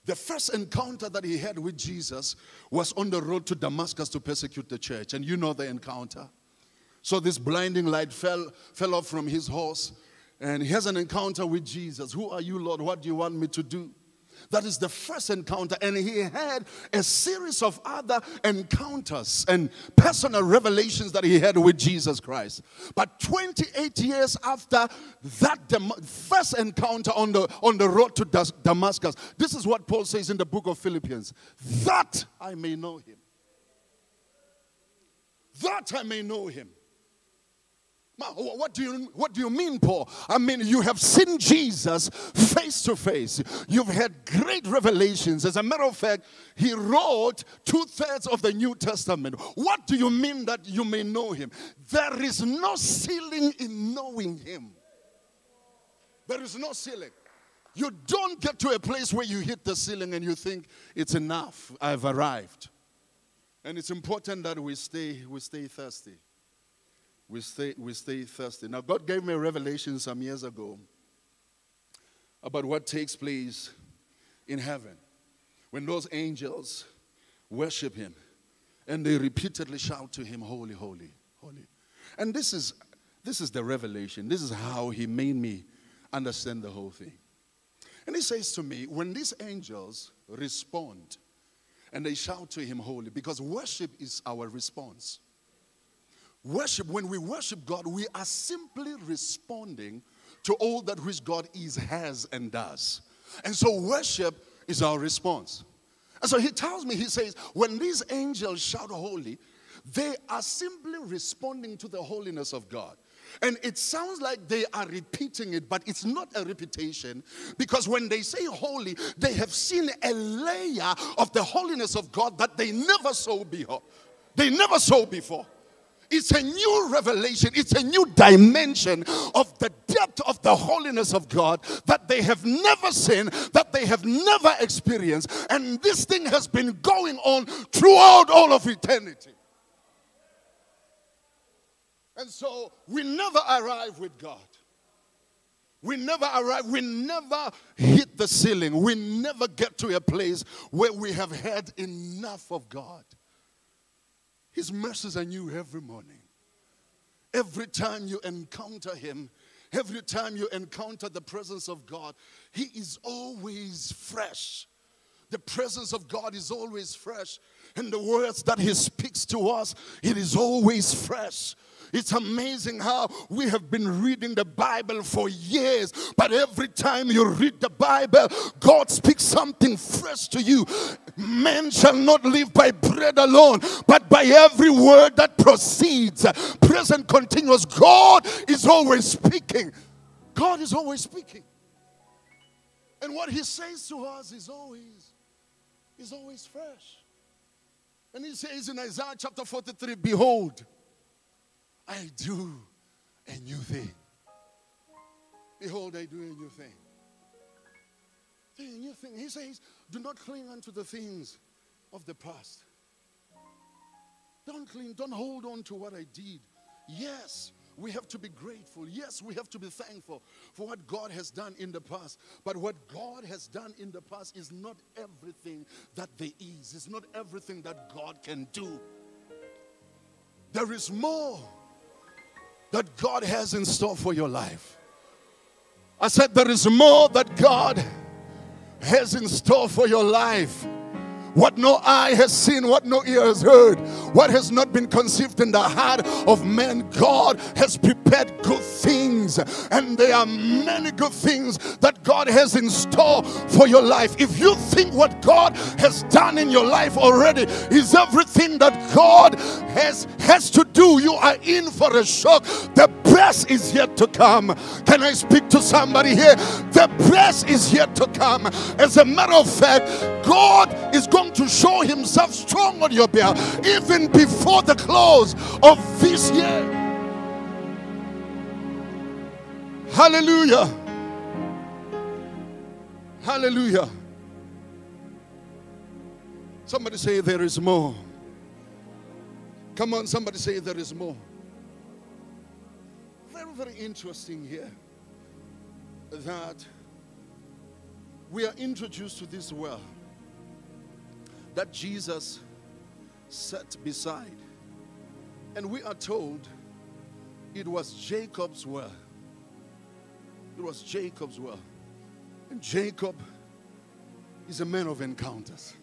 [SPEAKER 9] The first encounter that he had with Jesus was on the road to Damascus to persecute the church. And you know the encounter. So this blinding light fell, fell off from his horse. And he has an encounter with Jesus. Who are you, Lord? What do you want me to do? That is the first encounter. And he had a series of other encounters and personal revelations that he had with Jesus Christ. But 28 years after that Dam- first encounter on the, on the road to Damascus, this is what Paul says in the book of Philippians that I may know him. That I may know him. What do you what do you mean, Paul? I mean, you have seen Jesus face to face. You've had great revelations. As a matter of fact, he wrote two thirds of the New Testament. What do you mean that you may know him? There is no ceiling in knowing him. There is no ceiling. You don't get to a place where you hit the ceiling and you think it's enough. I've arrived. And it's important that we stay we stay thirsty we stay, we stay thirsty. Now, God gave me a revelation some years ago about what takes place in heaven when those angels worship Him and they repeatedly shout to Him, Holy, holy, holy. And this is, this is the revelation. This is how He made me understand the whole thing. And He says to me, when these angels respond and they shout to Him, Holy, because worship is our response. Worship, when we worship God, we are simply responding to all that which God is, has, and does. And so worship is our response. And so he tells me, he says, when these angels shout holy, they are simply responding to the holiness of God. And it sounds like they are repeating it, but it's not a repetition because when they say holy, they have seen a layer of the holiness of God that they never saw before. They never saw before. It's a new revelation, it's a new dimension of the depth of the holiness of God that they have never seen, that they have never experienced. And this thing has been going on throughout all of eternity. And so we never arrive with God. We never arrive, we never hit the ceiling. We never get to a place where we have had enough of God. His mercies are new every morning. Every time you encounter Him, every time you encounter the presence of God, He is always fresh. The presence of God is always fresh. And the words that He speaks to us, it is always fresh. It's amazing how we have been reading the Bible for years, but every time you read the Bible, God speaks something fresh to you. Man shall not live by bread alone, but by every word that proceeds. Present continuous. God is always speaking. God is always speaking. And what he says to us is always, is always fresh. And he says in Isaiah chapter 43, Behold, I do a new thing. Behold, I do a new thing. A new thing. He says, Do not cling unto the things of the past. Don't cling, don't hold on to what I did. Yes, we have to be grateful. Yes, we have to be thankful for what God has done in the past. But what God has done in the past is not everything that there is, it's not everything that God can do. There is more that God has in store for your life. I said, There is more that God has in store for your life. What no eye has seen, what no ear has heard, what has not been conceived in the heart of man, God has prepared good things. And there are many good things that God has in store for your life. If you think what God has done in your life already is everything that God has, has to do, you are in for a shock. The best is yet to come. Can I speak to somebody here? The best is yet to come. As a matter of fact, God is going to show himself strong on your behalf even before the close of this year. Hallelujah. Hallelujah. Somebody say, There is more. Come on, somebody say, There is more. Very, very interesting here that we are introduced to this well that Jesus sat beside. And we are told it was Jacob's well. It was Jacob's well. And Jacob is a man of encounters.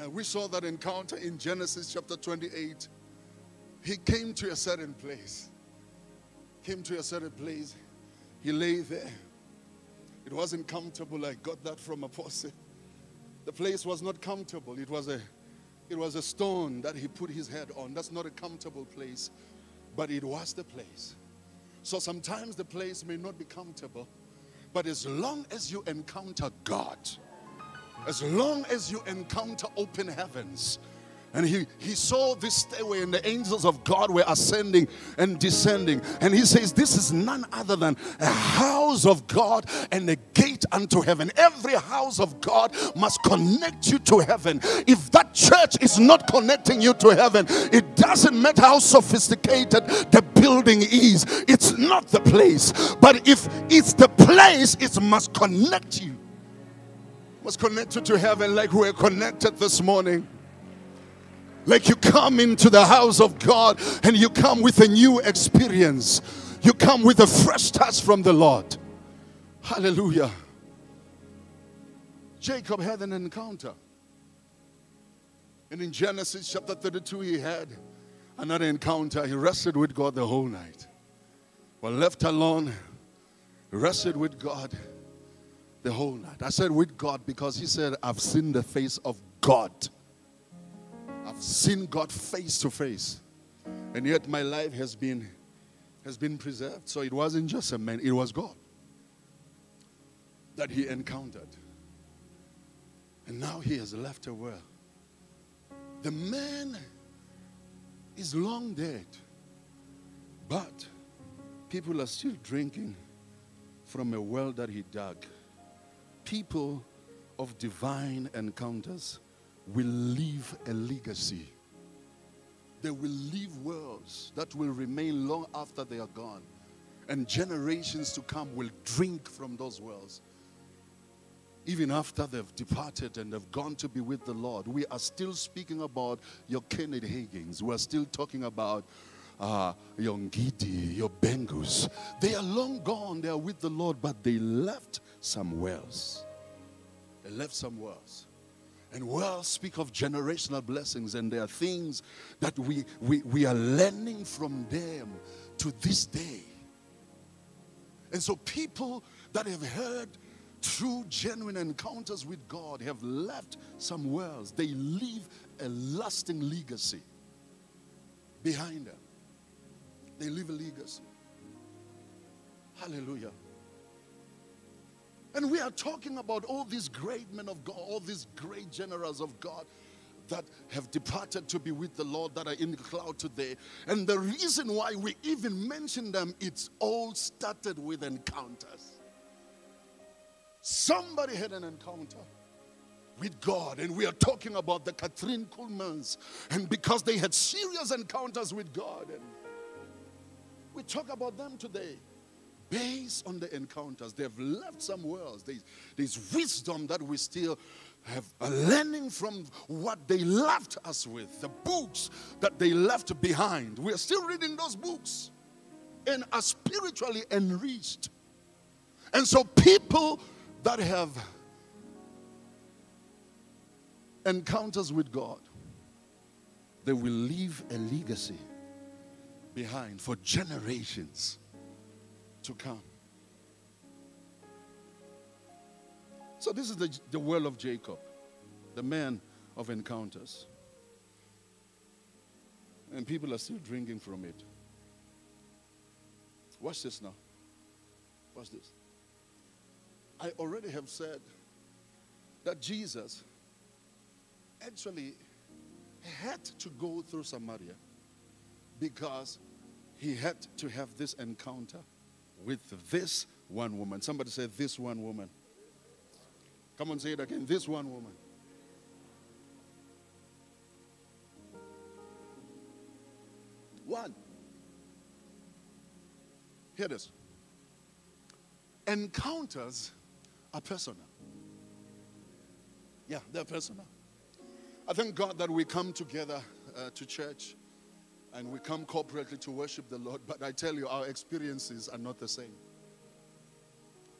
[SPEAKER 9] And we saw that encounter in Genesis chapter 28. He came to a certain place. Came to a certain place. He lay there. It wasn't comfortable. I got that from Apostle. The place was not comfortable. It was a it was a stone that he put his head on. That's not a comfortable place, but it was the place. So sometimes the place may not be comfortable, but as long as you encounter God, as long as you encounter open heavens, and he, he saw this stairway, and the angels of God were ascending and descending. And he says, This is none other than a house of God and a gate unto heaven. Every house of God must connect you to heaven. If that church is not connecting you to heaven, it doesn't matter how sophisticated the building is, it's not the place. But if it's the place, it must connect you. Must connect you to heaven like we're connected this morning. Like you come into the house of God and you come with a new experience. You come with a fresh touch from the Lord. Hallelujah. Jacob had an encounter. And in Genesis chapter 32, he had another encounter. He rested with God the whole night. Well, left alone, rested with God the whole night. I said with God because he said, I've seen the face of God. I've seen God face to face. And yet my life has been has been preserved. So it wasn't just a man, it was God that he encountered. And now he has left a well. The man is long dead. But people are still drinking from a well that he dug. People of divine encounters will leave a legacy. They will leave wells that will remain long after they are gone. And generations to come will drink from those wells. Even after they've departed and they've gone to be with the Lord, we are still speaking about your Kenneth Hagins. We're still talking about uh, your Ngidi, your Bengus. They are long gone. They are with the Lord, but they left some wells. They left some wells. And wells speak of generational blessings, and there are things that we, we, we are learning from them to this day. And so, people that have heard true, genuine encounters with God have left some wells. They leave a lasting legacy behind them. They leave a legacy. Hallelujah. And we are talking about all these great men of God, all these great generals of God that have departed to be with the Lord that are in the cloud today. And the reason why we even mention them, it's all started with encounters. Somebody had an encounter with God, and we are talking about the Kathryn Kuhlmans, and because they had serious encounters with God, and we talk about them today based on the encounters. They've left some worlds. There's, there's wisdom that we still have a learning from what they left us with, the books that they left behind. We're still reading those books and are spiritually enriched. And so, people that have encounters with God, they will leave a legacy behind for generations to come. So, this is the, the well of Jacob, the man of encounters. And people are still drinking from it. Watch this now. Watch this. I already have said that Jesus actually had to go through Samaria because he had to have this encounter with this one woman. Somebody say, This one woman. Come on, say it again. This one woman. One. Hear this. Encounters are personal. Yeah, they're personal. I thank God that we come together uh, to church and we come corporately to worship the Lord, but I tell you, our experiences are not the same.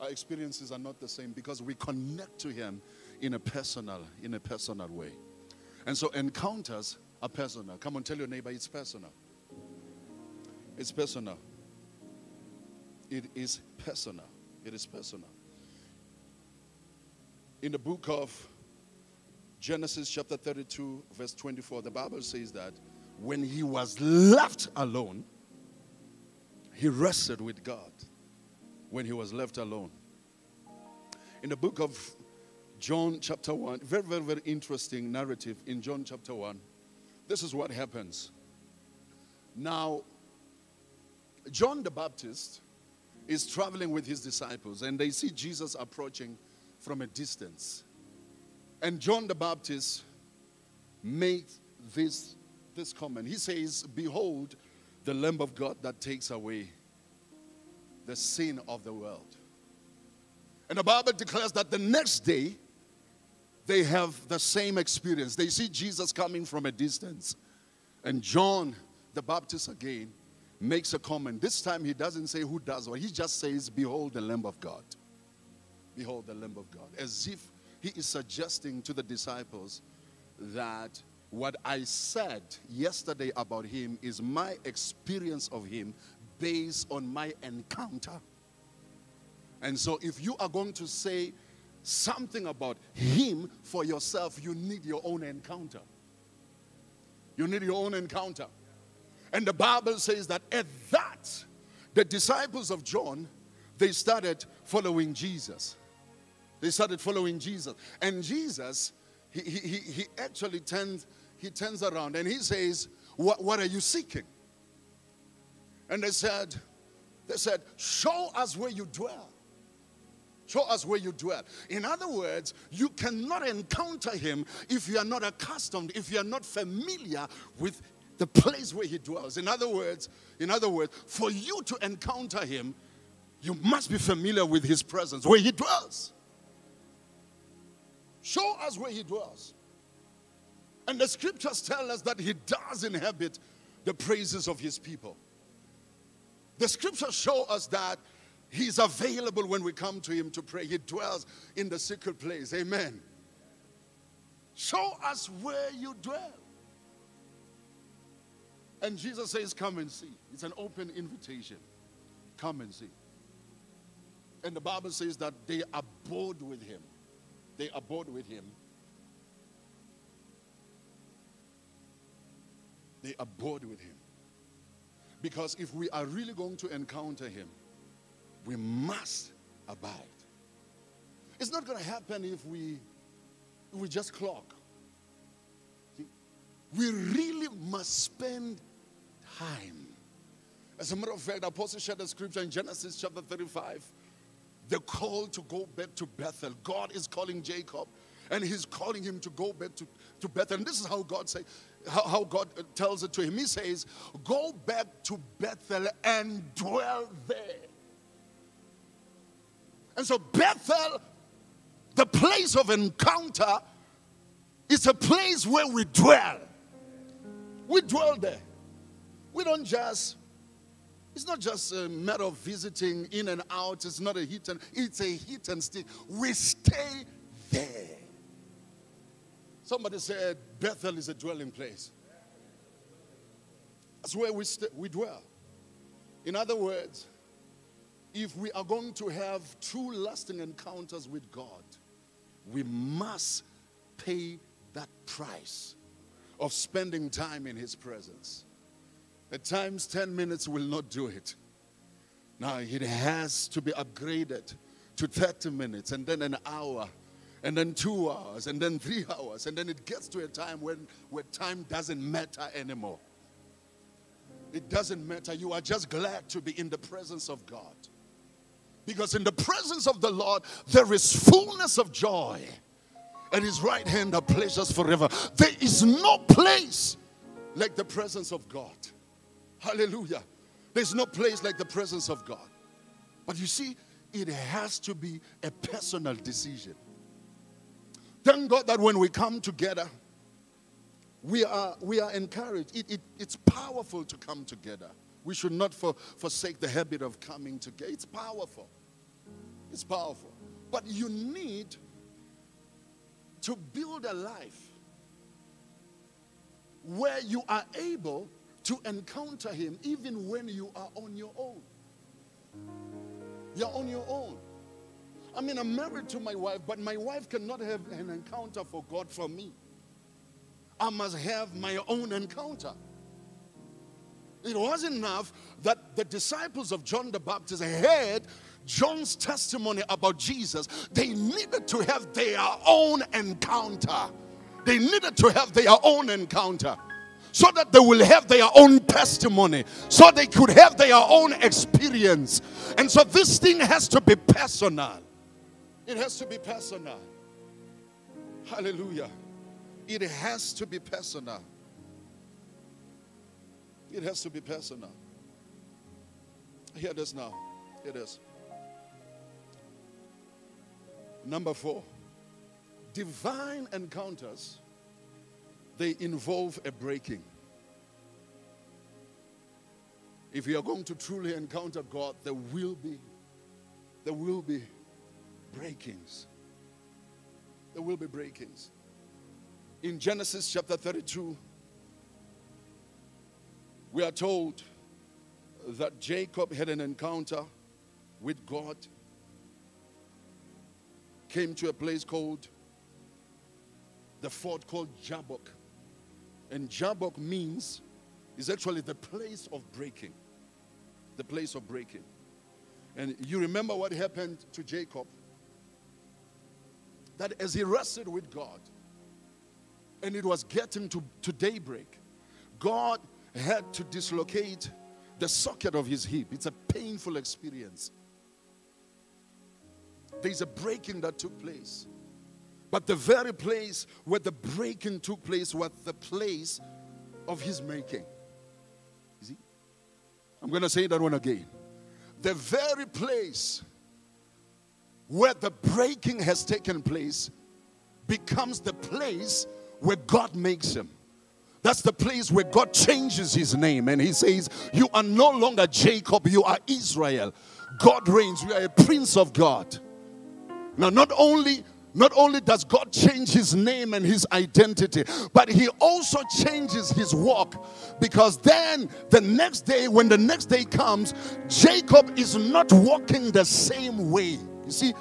[SPEAKER 9] Our experiences are not the same because we connect to Him in a personal, in a personal way. And so encounters are personal. Come on, tell your neighbor it's personal. It's personal. It is personal. It is personal. In the book of Genesis, chapter 32, verse 24, the Bible says that when he was left alone, he rested with God when he was left alone. In the book of John, chapter 1, very, very, very interesting narrative in John, chapter 1. This is what happens. Now, John the Baptist is traveling with his disciples, and they see Jesus approaching from a distance. And John the Baptist made this this comment. He says, Behold, the Lamb of God that takes away the sin of the world. And the Bible declares that the next day, they have the same experience. They see Jesus coming from a distance. And John the Baptist again makes a comment. This time he doesn't say who does what, he just says, Behold the Lamb of God. Behold the Lamb of God. As if he is suggesting to the disciples that what I said yesterday about him is my experience of him based on my encounter. And so, if you are going to say something about him for yourself, you need your own encounter. You need your own encounter. And the Bible says that at that, the disciples of John, they started following Jesus. They started following Jesus. And Jesus, he, he, he actually turns, he turns around and he says, what, what are you seeking? And they said, they said, show us where you dwell. Show us where you dwell. In other words, you cannot encounter him if you are not accustomed, if you are not familiar with the place where he dwells. In other words, in other words, for you to encounter him, you must be familiar with his presence, where he dwells. Show us where he dwells. And the scriptures tell us that he does inhabit the praises of his people. The scriptures show us that he's available when we come to him to pray. He dwells in the secret place. Amen. Show us where you dwell. And Jesus says, Come and see. It's an open invitation. Come and see. And the Bible says that they abode with him. They abode with him. They abode with him. Because if we are really going to encounter him, we must abide. It's not going to happen if we, if we just clock. We really must spend time. As a matter of fact, Apostle shared the scripture in Genesis chapter 35. The call to go back to Bethel. God is calling Jacob and he's calling him to go back to, to Bethel. And this is how God say, how, how God uh, tells it to him. He says, Go back to Bethel and dwell there. And so Bethel, the place of encounter, is a place where we dwell. We dwell there. We don't just, it's not just a matter of visiting in and out. It's not a hit and, it's a hit and stay. We stay there. Somebody said Bethel is a dwelling place. That's where we, st- we dwell. In other words, if we are going to have true lasting encounters with God, we must pay that price of spending time in His presence. At times, 10 minutes will not do it. Now, it has to be upgraded to 30 minutes and then an hour and then two hours and then three hours. And then it gets to a time when where time doesn't matter anymore. It doesn't matter. You are just glad to be in the presence of God. Because in the presence of the Lord, there is fullness of joy. At his right hand are pleasures forever. There is no place like the presence of God. Hallelujah. There's no place like the presence of God. But you see, it has to be a personal decision. Thank God that when we come together, we are, we are encouraged. It, it, it's powerful to come together. We should not for, forsake the habit of coming together. It's powerful. It's powerful. But you need to build a life where you are able to encounter Him even when you are on your own. You're on your own. I mean, I'm married to my wife, but my wife cannot have an encounter for God from me. I must have my own encounter. It wasn't enough that the disciples of John the Baptist heard John's testimony about Jesus. They needed to have their own encounter. They needed to have their own encounter so that they will have their own testimony, so they could have their own experience. And so this thing has to be personal. It has to be personal. Hallelujah. It has to be personal. It has to be personal. Hear this now. Hear this. Number four, divine encounters, they involve a breaking. If you are going to truly encounter God, there will be, there will be breakings. There will be breakings. In Genesis chapter 32, we are told that Jacob had an encounter with God, came to a place called the fort called Jabbok. And Jabbok means, is actually the place of breaking. The place of breaking. And you remember what happened to Jacob? That as he wrestled with God, and it was getting to, to daybreak, God had to dislocate the socket of his hip. It's a painful experience. There's a breaking that took place. But the very place where the breaking took place was the place of his making. You see? I'm going to say that one again. The very place where the breaking has taken place becomes the place where God makes him. That's the place where God changes his name and he says, You are no longer Jacob, you are Israel. God reigns, you are a prince of God. Now, not only not only does God change his name and his identity, but he also changes his walk. Because then, the next day, when the next day comes, Jacob is not walking the same way. You see?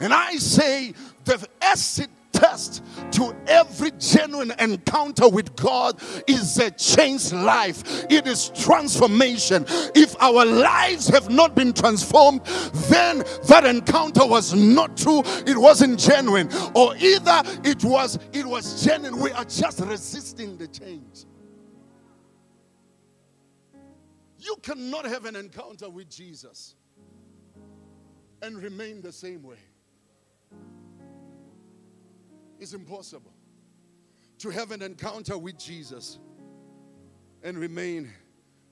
[SPEAKER 9] And I say the acid test to every genuine encounter with God is a changed life. It is transformation. If our lives have not been transformed, then that encounter was not true. It wasn't genuine, or either it was it was genuine. We are just resisting the change. You cannot have an encounter with Jesus and remain the same way. It's impossible to have an encounter with Jesus and remain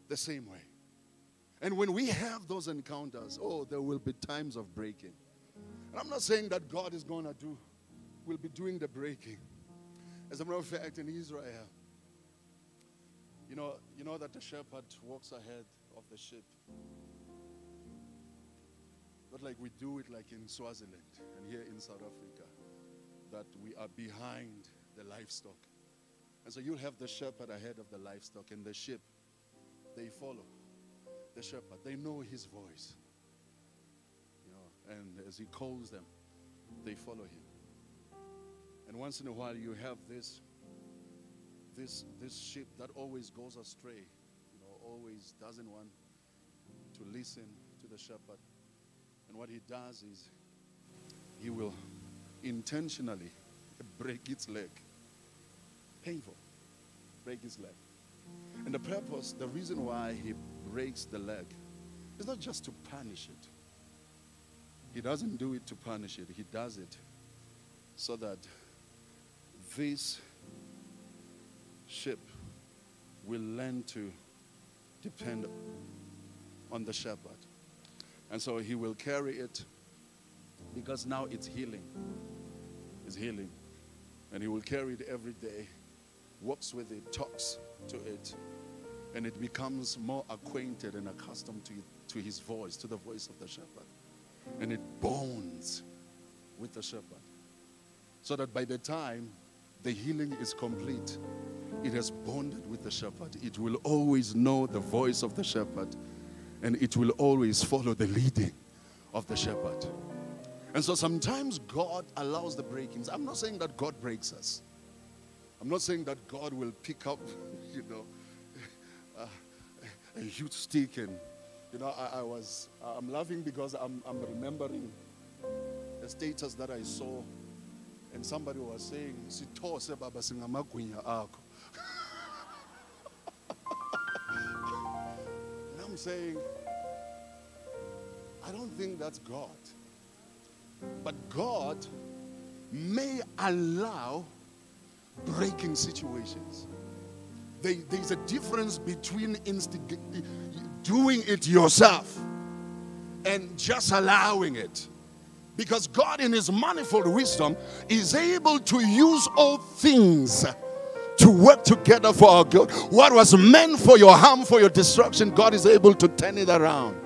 [SPEAKER 9] the same way. And when we have those encounters, oh, there will be times of breaking. And I'm not saying that God is going to do, will be doing the breaking. As a matter of fact, in Israel, you know, you know that the shepherd walks ahead of the sheep. Not like we do it like in Swaziland and here in South Africa that we are behind the livestock. And so you'll have the shepherd ahead of the livestock, and the sheep, they follow the shepherd. They know his voice. You know, and as he calls them, they follow him. And once in a while you have this this this sheep that always goes astray, you know, always doesn't want to listen to the shepherd. And what he does is he will intentionally break its leg. Painful. Break its leg. And the purpose, the reason why he breaks the leg is not just to punish it. He doesn't do it to punish it. He does it so that this sheep will learn to depend on the shepherd. And so he will carry it because now it's healing. It's healing. And he will carry it every day, walks with it, talks to it, and it becomes more acquainted and accustomed to, to his voice, to the voice of the shepherd. And it bonds with the shepherd. So that by the time the healing is complete, it has bonded with the shepherd. It will always know the voice of the shepherd, and it will always follow the leading of the shepherd. And so sometimes God allows the breakings. I'm not saying that God breaks us. I'm not saying that God will pick up, you know, uh, a huge stick and, you know, I, I was, I'm laughing because I'm, I'm remembering a status that I saw and somebody was saying, Sitose baba singamagwinya akho. And I'm saying, I don't think that's God. But God may allow breaking situations. There- there's a difference between instig- doing it yourself and just allowing it. Because God, in His manifold wisdom, is able to use all things to work together for our good. What was meant for your harm, for your destruction, God is able to turn it around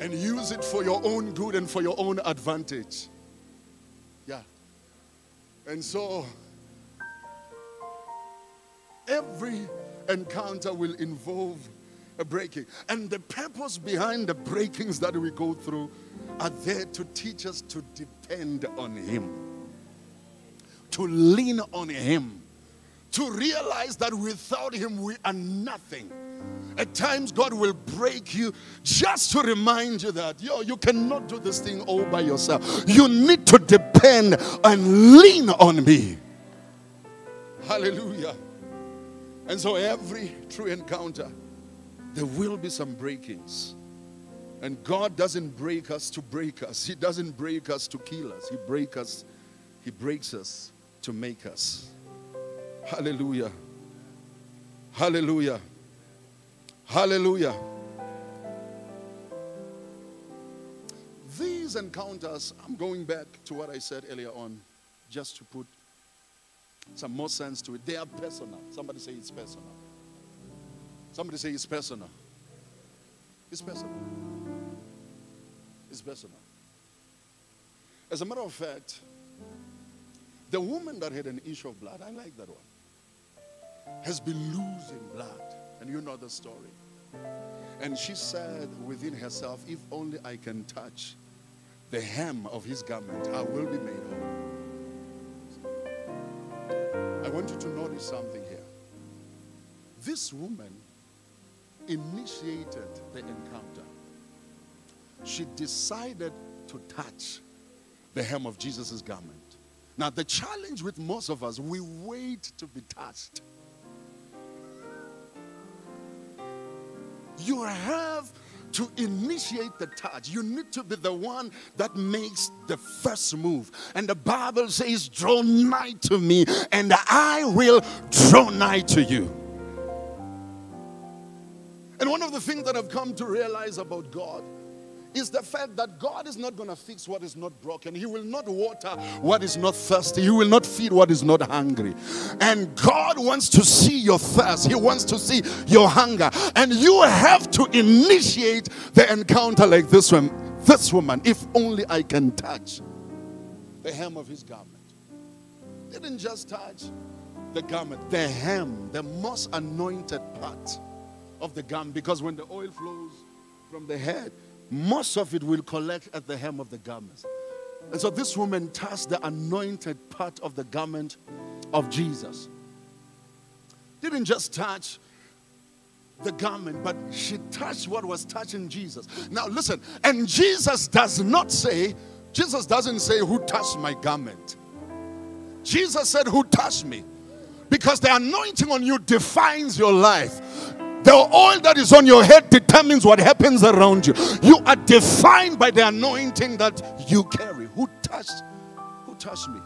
[SPEAKER 9] and use it for your own good and for your own advantage. Yeah. And so, every encounter will involve a breaking. And the purpose behind the breakings that we go through are there to teach us to depend on Him, to lean on Him, to realize that without Him we are nothing. At times, God will break you just to remind you that, yo, you cannot do this thing all by yourself. You need to depend and lean on me. Hallelujah. And so, every true encounter, there will be some breakings. And God doesn't break us to break us. He doesn't break us to kill us. He breaks us, He breaks us to make us. Hallelujah. Hallelujah. Hallelujah. These encounters, I'm going back to what I said earlier on, just to put some more sense to it. They are personal. Somebody say it's personal. Somebody say it's personal. It's personal. It's personal. As a matter of fact, the woman that had an issue of blood, I like that one, has been losing blood. And you know the story. And she said within herself, If only I can touch the hem of his garment, I will be made whole. I want you to notice something here. This woman initiated the encounter. She decided to touch the hem of Jesus' garment. Now, the challenge with most of us, we wait to be touched. You have to initiate the touch. You need to be the one that makes the first move. And the Bible says, Draw nigh to me, and I will draw nigh to you. And one of the things that I've come to realize about God is the fact that God is not going to fix what is not broken. He will not water what is not thirsty. He will not feed what is not hungry. And God wants to see your thirst. He wants to see your hunger. And you have to initiate the encounter like this one. This woman, if only I can touch the hem of his garment. Didn't just touch the garment, the hem, the most anointed part of the garment. Because when the oil flows from the head, most of it will collect at the hem of the garments. And so this woman touched the anointed part of the garment of Jesus. Didn't just touch the garment, but she touched what was touching Jesus. Now listen, and Jesus does not say, Jesus doesn't say, Who touched my garment? Jesus said, Who touched me? Because the anointing on you defines your life. The oil that is on your head determines what happens around you. You are defined by the anointing that you carry. Who touched? Who touched me?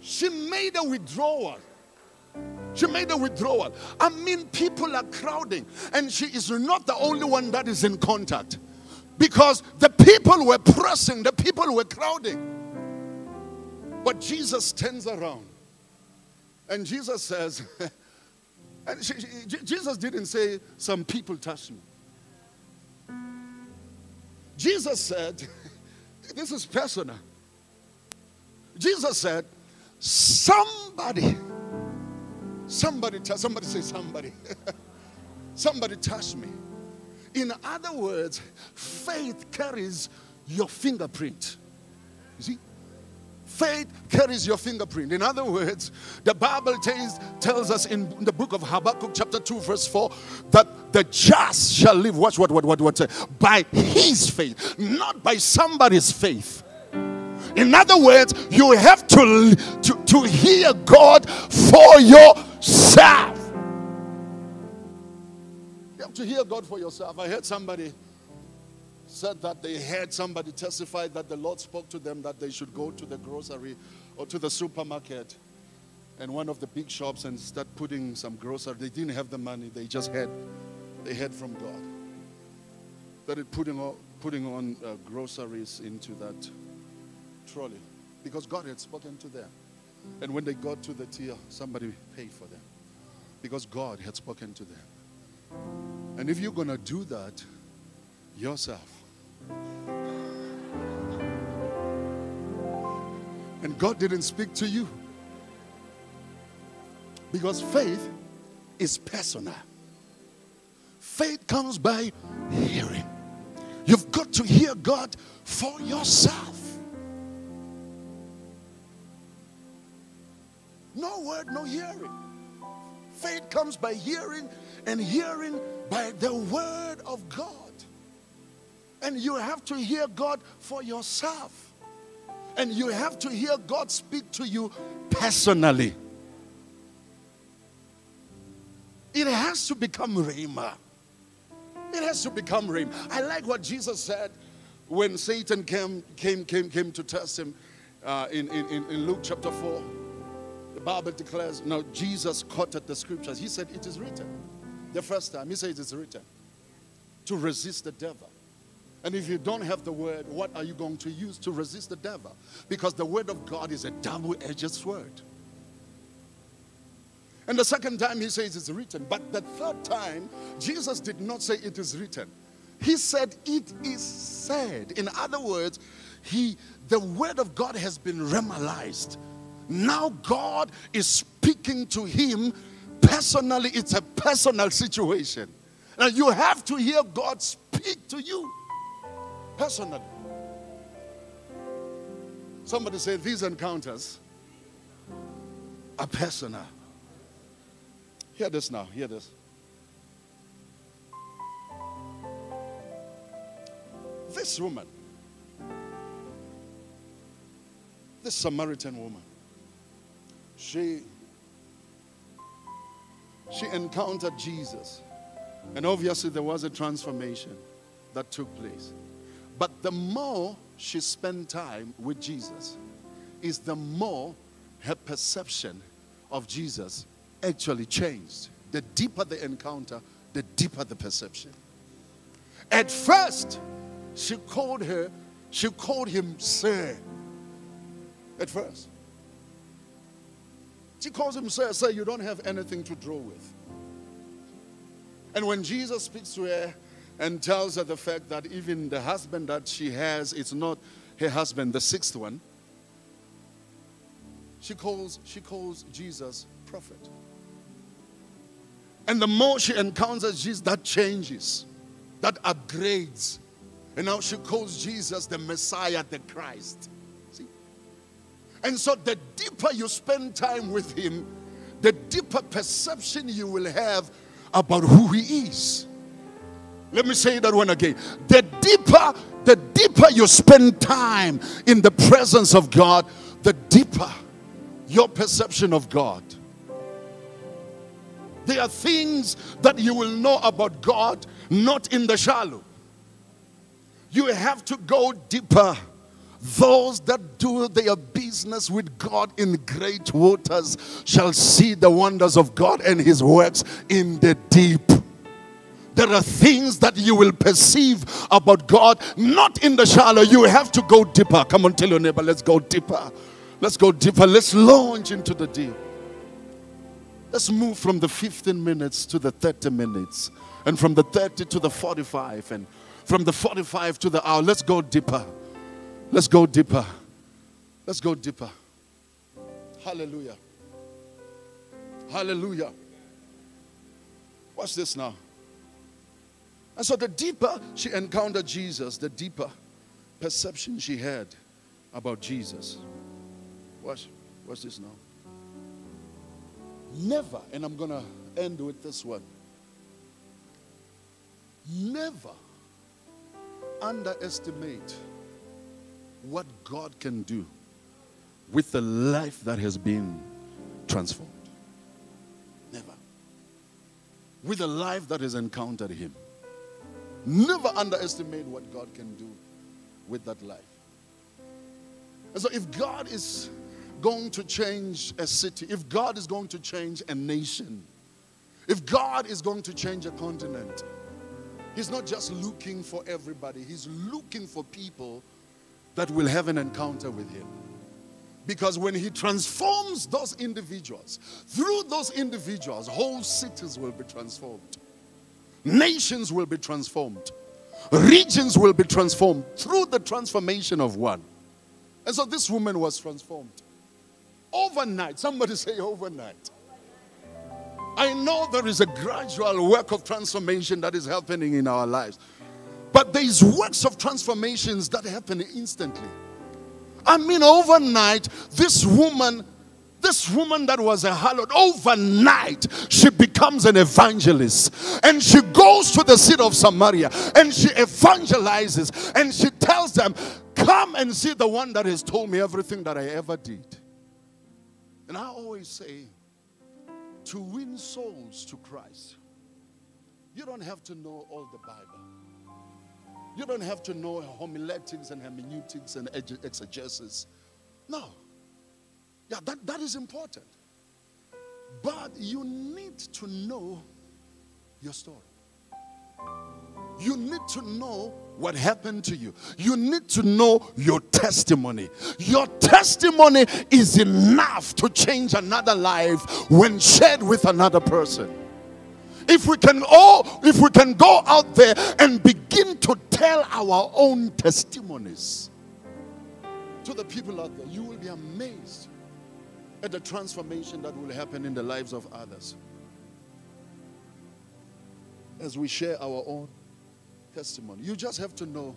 [SPEAKER 9] She made a withdrawal. She made a withdrawal. I mean, people are crowding, and she is not the only one that is in contact because the people were pressing, the people were crowding. But Jesus turns around and Jesus says, and she, she, Jesus didn't say, Some people touched me. Jesus said, This is personal. Jesus said, Somebody, somebody, somebody say somebody. somebody touched me. In other words, faith carries your fingerprint. You see? Faith carries your fingerprint. In other words, the Bible tells, tells us in the book of Habakkuk, chapter 2, verse 4, that the just shall live. Watch what, what, what, what, uh, by his faith, not by somebody's faith. In other words, you have to, to, to hear God for yourself. You have to hear God for yourself. I heard somebody said that they heard somebody testify that the Lord spoke to them that they should go to the grocery or to the supermarket and one of the big shops and start putting some grocery. They didn't have the money, they just had, they had from God. Started putting on, putting on uh, groceries into that trolley because God had spoken to them. And when they got to the tier, somebody paid for them because God had spoken to them. And if you're going to do that yourself, and God didn't speak to you because faith is personal. Faith comes by hearing. You've got to hear God for yourself. No word, no hearing. Faith comes by hearing, and hearing by the word of God. And you have to hear God for yourself. And you have to hear God speak to you personally. It has to become Rhema. It has to become Rhema. I like what Jesus said when Satan came, came, came, came to test him uh, in, in, in Luke chapter 4. The Bible declares, now Jesus quoted the scriptures. He said, It is written. The first time, he said, It is written to resist the devil. And if you don't have the word, what are you going to use to resist the devil? Because the word of God is a double edged sword. And the second time he says it's written. But the third time, Jesus did not say it is written. He said it is said. In other words, he the word of God has been remalized. Now God is speaking to him personally. It's a personal situation. Now you have to hear God speak to you personally. Somebody say these encounters are personal. Hear this now. Hear this. This woman, this Samaritan woman, she she encountered Jesus. And obviously there was a transformation that took place. But the more she spent time with Jesus, is the more her perception of Jesus actually changed. The deeper the encounter, the deeper the perception. At first, she called her, she called him sir. At first. She calls him sir, sir, you don't have anything to draw with. And when Jesus speaks to her and tells her the fact that even the husband that she has, it's not her husband, the sixth one, she calls, she calls Jesus prophet. And the more she encounters Jesus, that changes, that upgrades. And now she calls Jesus the Messiah, the Christ. See? And so the deeper you spend time with him, the deeper perception you will have about who he is. Let me say that one again. The deeper, the deeper you spend time in the presence of God, the deeper your perception of God. There are things that you will know about God not in the shallow. You have to go deeper. Those that do their business with God in great waters shall see the wonders of God and his works in the deep. There are things that you will perceive about God not in the shallow. You have to go deeper. Come on, tell your neighbor, let's go deeper. Let's go deeper. Let's launch into the deep. Let's move from the 15 minutes to the 30 minutes, and from the 30 to the 45, and from the 45 to the hour. Let's go deeper. Let's go deeper. Let's go deeper. Hallelujah. Hallelujah. Watch this now. And so, the deeper she encountered Jesus, the deeper perception she had about Jesus. Watch, watch this now. Never, and I'm going to end with this one. Never underestimate what God can do with the life that has been transformed. Never. With a life that has encountered Him. Never underestimate what God can do with that life. And so, if God is going to change a city, if God is going to change a nation, if God is going to change a continent, He's not just looking for everybody, He's looking for people that will have an encounter with Him. Because when He transforms those individuals, through those individuals, whole cities will be transformed, nations will be transformed, regions will be transformed through the transformation of one. And so this woman was transformed. Overnight, somebody say overnight. I know there is a gradual work of transformation that is happening in our lives. But there is works of transformations that happen instantly. I mean, overnight, this woman, this woman that was a harlot, overnight, she becomes an evangelist. And she goes to the city of Samaria and she evangelizes and she tells them, Come and see the one that has told me everything that I ever did. And I always say, to win souls to Christ, you don't have to know all the Bible. You don't have to know homiletics and hermeneutics and exegesis. No. Yeah, that, that is important. But you need to know your story. You need to know what happened to you. You need to know your testimony. Your testimony is enough to change another life when shared with another person. If we can all, if we can go out there and begin to tell our own testimonies, to the people out there, you will be amazed at the transformation that will happen in the lives of others. As we share our own testimony, you just have to know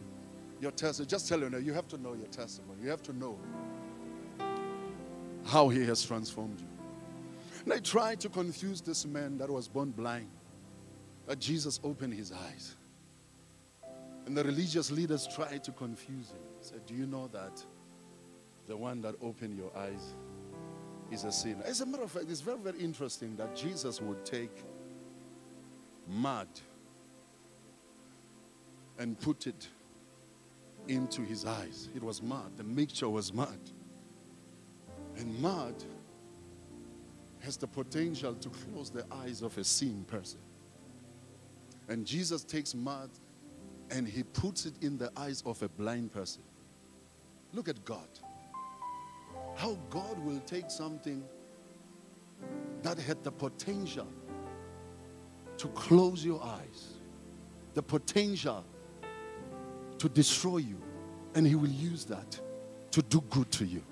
[SPEAKER 9] your testimony. Just tell you, now, you have to know your testimony. You have to know how He has transformed you. And I tried to confuse this man that was born blind, that Jesus opened his eyes. And the religious leaders tried to confuse him. Said, Do you know that the one that opened your eyes is a sinner? As a matter of fact, it's very, very interesting that Jesus would take mud and put it into his eyes. It was mud, the mixture was mud. And mud has the potential to close the eyes of a seeing person. And Jesus takes mud and he puts it in the eyes of a blind person. Look at God. How God will take something that had the potential to close your eyes, the potential to destroy you, and He will use that to do good to you.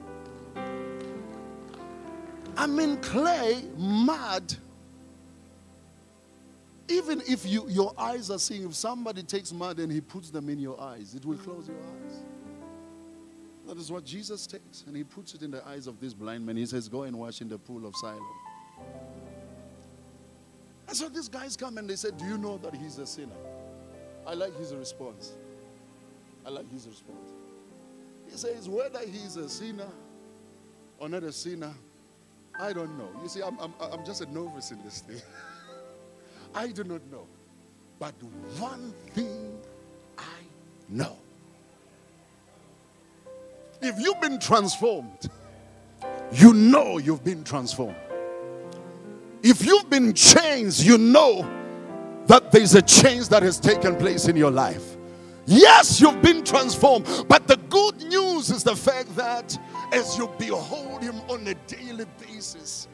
[SPEAKER 9] I mean, clay, mud. Even if you, your eyes are seeing, if somebody takes mud and he puts them in your eyes, it will close your eyes. That is what Jesus takes, and he puts it in the eyes of this blind man. He says, Go and wash in the pool of Siloam. And so these guys come and they said, Do you know that he's a sinner? I like his response. I like his response. He says, Whether he's a sinner or not a sinner, I don't know. You see, I'm, I'm, I'm just a novice in this thing. I do not know. But one thing I know. If you've been transformed, you know you've been transformed. If you've been changed, you know that there's a change that has taken place in your life. Yes, you've been transformed, but the good news is the fact that as you behold Him on a daily basis,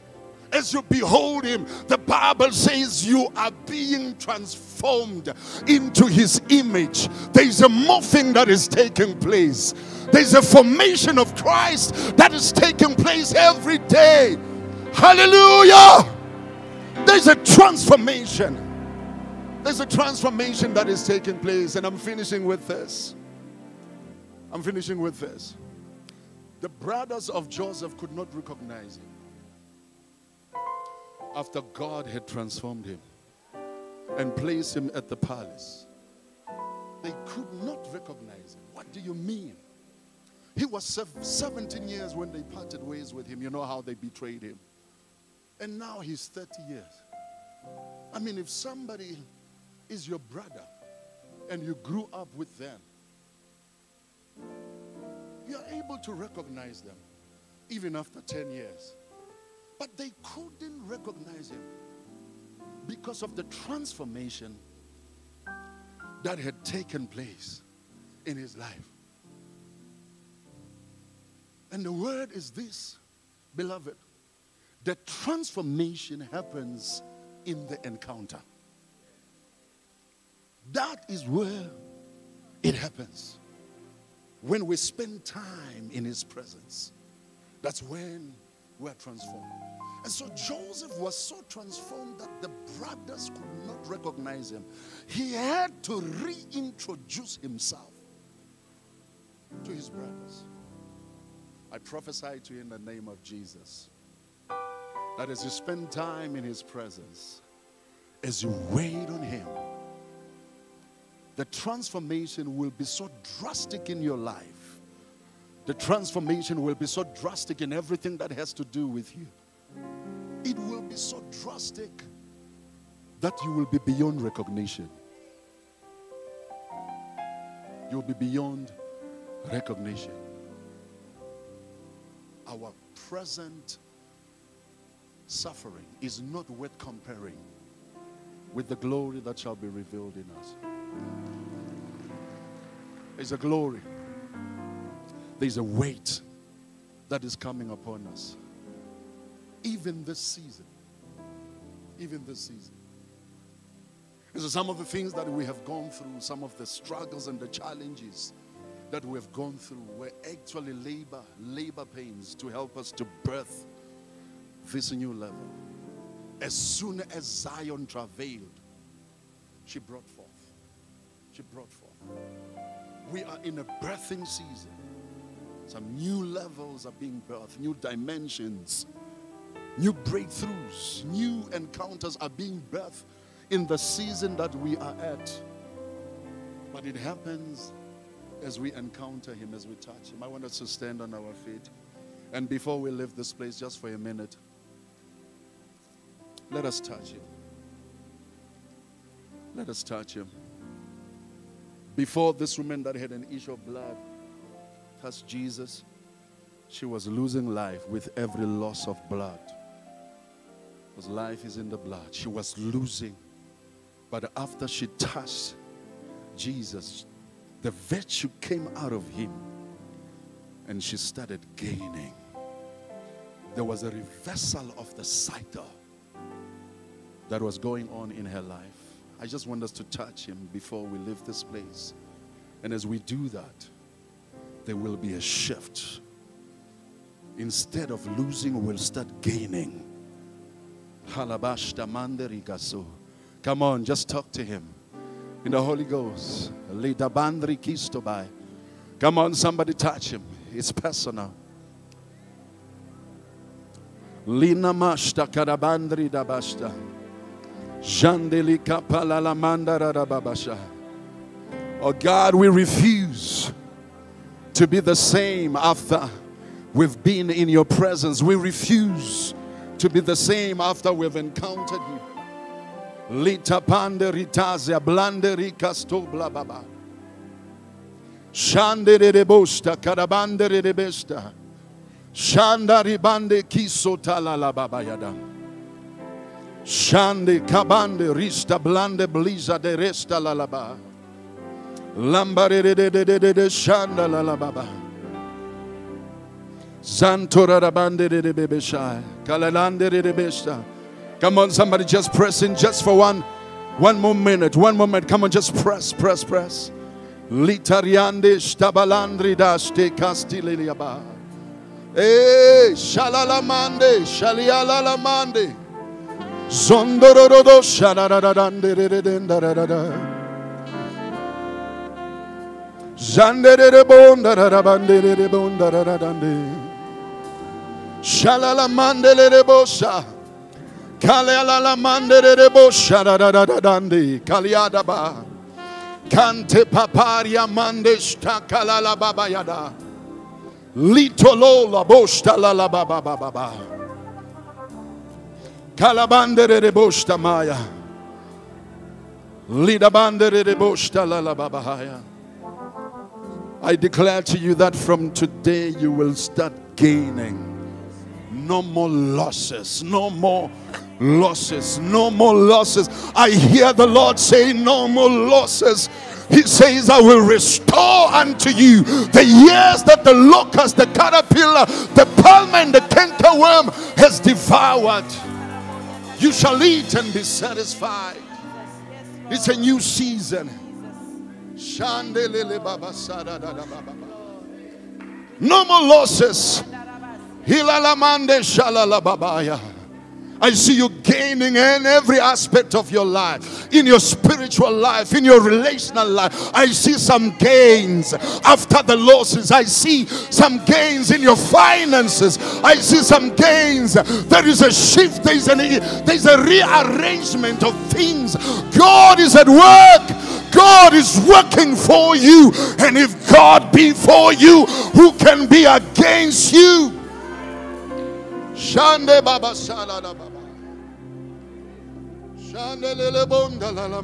[SPEAKER 9] as you behold him, the Bible says you are being transformed into his image. There is a morphing that is taking place, there's a formation of Christ that is taking place every day. Hallelujah! There's a transformation. There's a transformation that is taking place, and I'm finishing with this. I'm finishing with this. The brothers of Joseph could not recognize him after God had transformed him and placed him at the palace. They could not recognize him. What do you mean? He was 17 years when they parted ways with him. You know how they betrayed him. And now he's 30 years. I mean, if somebody is your brother and you grew up with them, you're able to recognize them even after 10 years. But they couldn't recognize him because of the transformation that had taken place in his life. And the word is this, beloved. The transformation happens in the encounter. That is where it happens. When we spend time in his presence, that's when we're transformed. And so Joseph was so transformed that the brothers could not recognize him. He had to reintroduce himself to his brothers. I prophesy to you in the name of Jesus that as you spend time in his presence, as you wait on him, the transformation will be so drastic in your life. The transformation will be so drastic in everything that has to do with you it will be so drastic that you will be beyond recognition. You'll be beyond recognition. Our present suffering is not worth comparing with the glory that shall be revealed in us. It's a glory, there's a weight that is coming upon us even this season. Even this season. And so, some of the things that we have gone through, some of the struggles and the challenges that we've gone through were actually labor, labor pains to help us to birth this new level. As soon as Zion travailed, she brought forth. She brought forth. We are in a birthing season. Some new levels are being birthed, new dimensions, new breakthroughs, new encounters are being birthed in the season that we are at. But it happens as we encounter Him, as we touch Him. I want us to stand on our feet. And before we leave this place, just for a minute, let us touch Him. Let us touch Him. Before this woman that had an issue of blood touched Jesus, she was losing life with every loss of blood. Because life is in the blood. She was losing. But after she touched Jesus, the virtue came out of him and she started gaining. There was a reversal of the cycle that was going on in her life. I just want us to touch him before we leave this place. And as we do that, there will be a shift. Instead of losing, we'll start gaining. Come on, just talk to him in the Holy Ghost. Come on, somebody touch him. It's personal. Lina mashta karabandri dabashta. Jandeli kapala la rababasha. Oh God, we refuse to be the same after we've been in your presence. We refuse to be the same after we've encountered you. Lita pande ritazia blande ricasto blababa. Shande de bosta karabande de besta. Shanda ribande kiso tala la babayada. Shande kabande rista blande bliza de resta la la ba. Lambare de de de de de de shanda la la baba. Zantora rabande de de bebeshai. Kalalande de de besta. Come on, somebody just press in just for one, one more minute. One moment. Come on, just press, press, press. Litariande stabalandri daste castiliaba. Eh, shalalamande, shalialalamande. Zondorodo shaladadande rabande de bonda radande. Shalalamande le bosa. Kaleala mandere de bosha da da da da dandi kaliada ba kante paparia mandesta kalala baba yada litolola bosta la la baba baba ba kalabandere de bosta maya lida bandere de bosta la la baba haya I declare to you that from today you will start gaining no more losses, no more losses, no more losses. I hear the Lord say, No more losses. He says, I will restore unto you the years that the locust, the caterpillar, the palm, and the cankerworm has devoured. You shall eat and be satisfied. It's a new season. No more losses. I see you gaining in every aspect of your life, in your spiritual life, in your relational life. I see some gains after the losses. I see some gains in your finances. I see some gains. There is a shift. There is, an, there is a rearrangement of things. God is at work. God is working for you. And if God be for you, who can be against you? Shande Baba Salada Baba. Shande Lele Bonda la la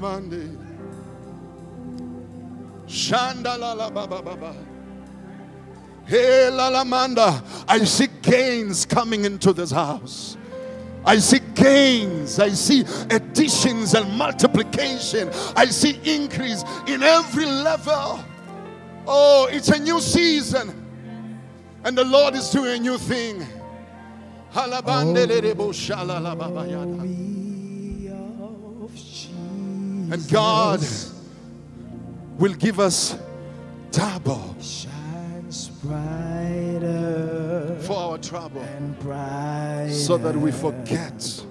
[SPEAKER 9] Shanda la la Baba Baba. Hey la la Manda. I see gains coming into this house. I see gains. I see additions and multiplication. I see increase in every level. Oh, it's a new season. And the Lord is doing a new thing. And God will give us double
[SPEAKER 2] shines brighter
[SPEAKER 9] for our trouble so that we forget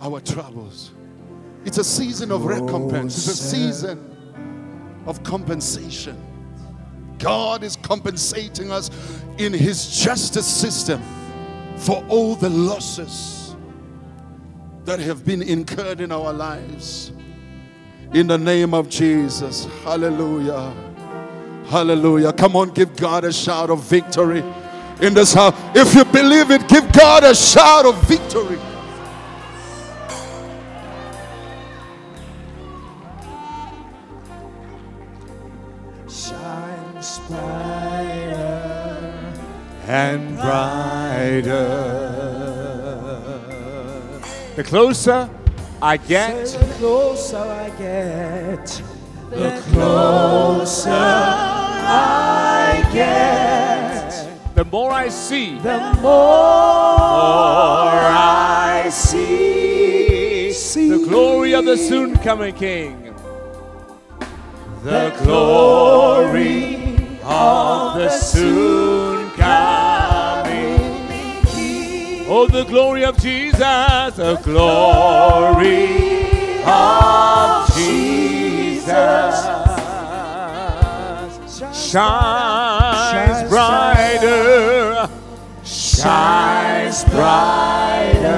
[SPEAKER 9] our troubles. It's a season of recompense, it's a season of compensation. God is compensating us in His justice system for all the losses that have been incurred in our lives. In the name of Jesus. Hallelujah. Hallelujah. Come on, give God a shout of victory in this house. If you believe it, give God a shout of victory.
[SPEAKER 2] shines brighter
[SPEAKER 8] and brighter. The closer I get,
[SPEAKER 2] the closer I get, the closer I get,
[SPEAKER 8] the more I see,
[SPEAKER 2] the more I see, see
[SPEAKER 8] the glory of the soon coming King.
[SPEAKER 2] the glory of the soon coming King.
[SPEAKER 8] Oh, the glory of Jesus, the glory of Jesus shines brighter, shines brighter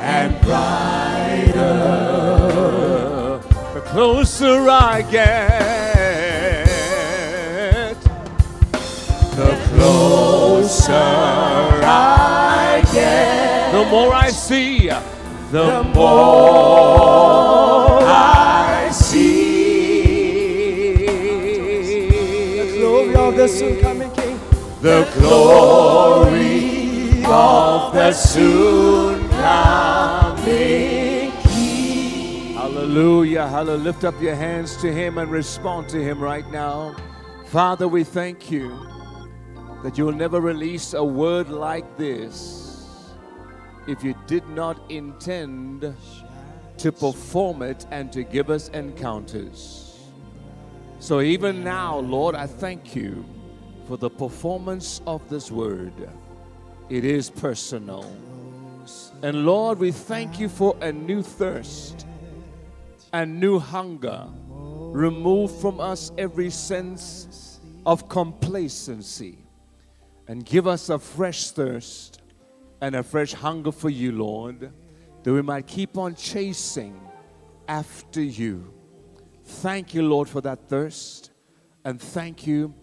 [SPEAKER 8] and brighter. The closer I get, the closer I get, the more I see, the more
[SPEAKER 2] the soon coming King.
[SPEAKER 8] The glory of the soon coming King. Hallelujah. Hallelujah. Lift up your hands to Him and respond to Him right now. Father, we thank you that you will never release a word like this if you did not intend to perform it and to give us encounters. So even now, Lord, I thank you for the performance of this word. It is personal. And Lord, we thank you for a new thirst, a new hunger. Remove from us every sense of complacency and give us a fresh thirst and a fresh hunger for you, Lord, that we might keep on chasing after you. Thank you, Lord, for that thirst, and thank you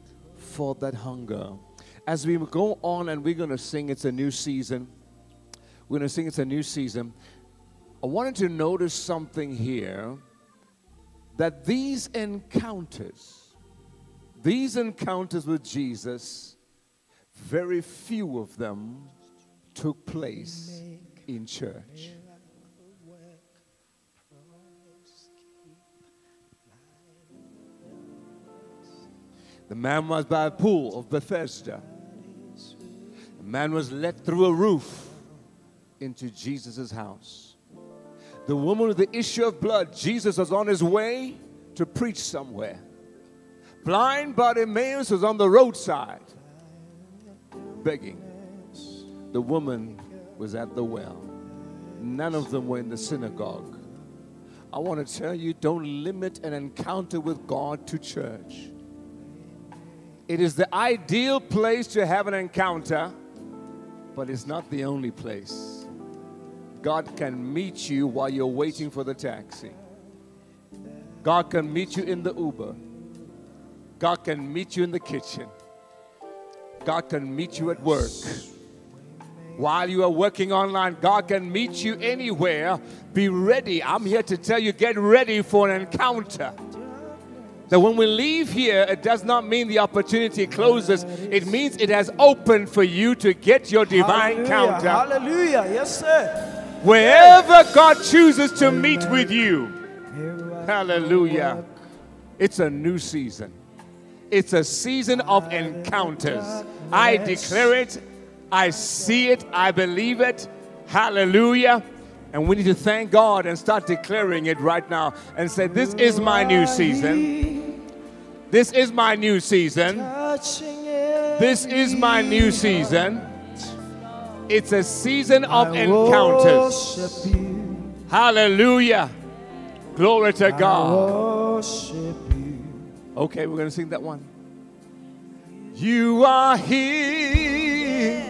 [SPEAKER 8] for that hunger. As we go on and we're going to sing, it's a new season. We're going to sing, it's a new season. I wanted to notice something here that these encounters, these encounters with Jesus, very few of them took place in church. The man was by a pool of Bethesda. The man was led through a roof into Jesus' house. The woman with the issue of blood, Jesus was on his way to preach somewhere. Blind Bartimaeus was on the roadside begging. The woman was at the well. None of them were in the synagogue. I want to tell you don't limit an encounter with God to church. It is the ideal place to have an encounter, but it's not the only place. God can meet you while you're waiting for the taxi. God can meet you in the Uber. God can meet you in the kitchen. God can meet you at work. While you are working online, God can meet you anywhere. Be ready. I'm here to tell you get ready for an encounter. That when we leave here, it does not mean the opportunity closes. It means it has opened for you to get your divine
[SPEAKER 2] Hallelujah.
[SPEAKER 8] encounter.
[SPEAKER 2] Hallelujah. Yes, sir.
[SPEAKER 8] Wherever God chooses to meet with you. Hallelujah. It's a new season. It's a season of encounters. I declare it. I see it. I believe it. Hallelujah. And we need to thank God and start declaring it right now and say, This is my new season. This is my new season. This is my new season. It's a season of encounters. Hallelujah. Glory to God. Okay, we're going to sing that one. You are here,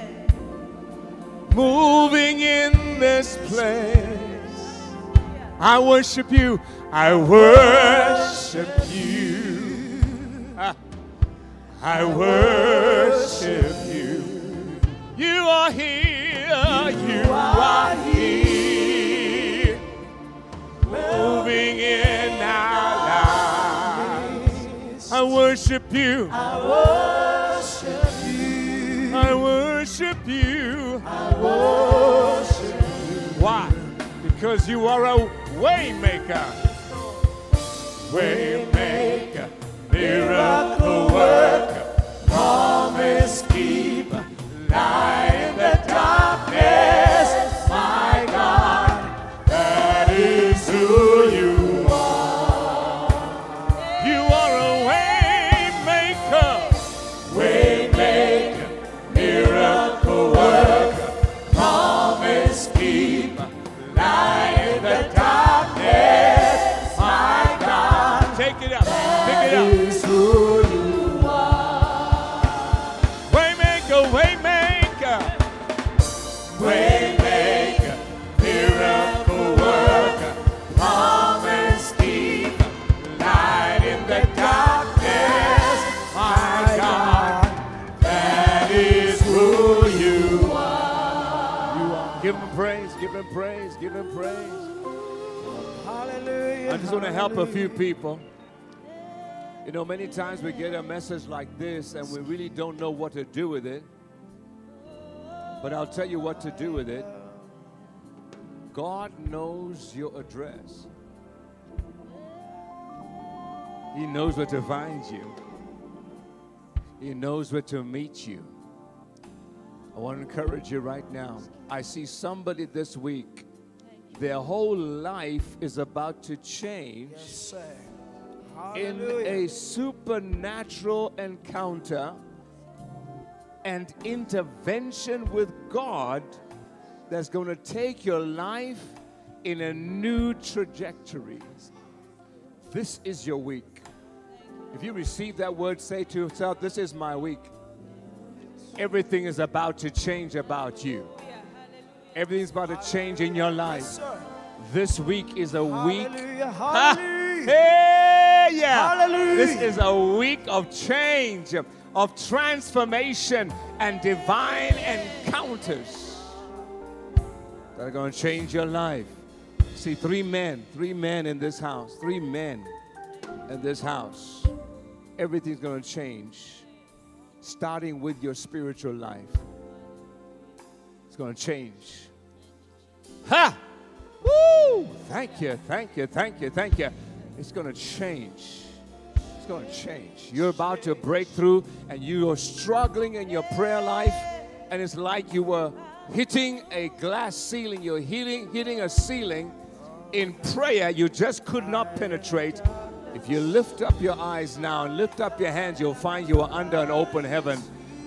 [SPEAKER 8] moving in this place. I worship you. I worship you. Ah. I worship you. You are here. You are here, moving in our lives. I worship you. I worship you. I worship you. I worship you. Why? Because you are a waymaker. Waymaker, miracle worker, promise keeper, light in the darkness. Praise, praise.
[SPEAKER 2] Hallelujah.
[SPEAKER 8] I just want to help a few people. You know, many times we get a message like this and we really don't know what to do with it. But I'll tell you what to do with it. God knows your address, He knows where to find you, He knows where to meet you. I want to encourage you right now. I see somebody this week, their whole life is about to change
[SPEAKER 2] Yes,
[SPEAKER 8] in a supernatural encounter and intervention with God that's going to take your life in a new trajectory. This is your week. If you receive that word, say to yourself, This is my week. Everything is about to change about you. Everything's about to change in your life. This week is a week
[SPEAKER 2] Hallelujah.
[SPEAKER 8] Ha!
[SPEAKER 2] Hallelujah.
[SPEAKER 8] Hey, yeah.
[SPEAKER 2] Hallelujah.
[SPEAKER 8] This is a week of change, of transformation, and divine encounters that are going to change your life. See, three men, three men in this house, three men in this house. Everything's going to change, starting with your spiritual life. It's going to change. Ha! Woo! Thank you, thank you, thank you, thank you. It's going to change. It's going to change. You're about to break through and you are struggling in your prayer life, and it's like you were hitting a glass ceiling. You're hitting, hitting a ceiling in prayer you just could not penetrate. If you lift up your eyes now and lift up your hands, you'll find you are under an open heaven.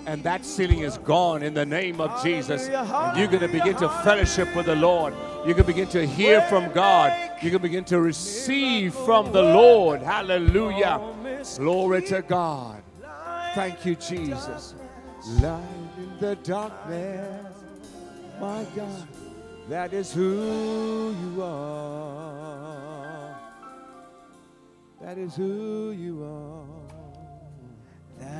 [SPEAKER 8] And that ceiling is gone in the name of Jesus. And you're going to begin to fellowship with the Lord. You can begin to hear from God. You can begin to receive from the Lord. Hallelujah. Glory to God. Thank you, Jesus. Light in the darkness. My God, that is who you are. That is who you are.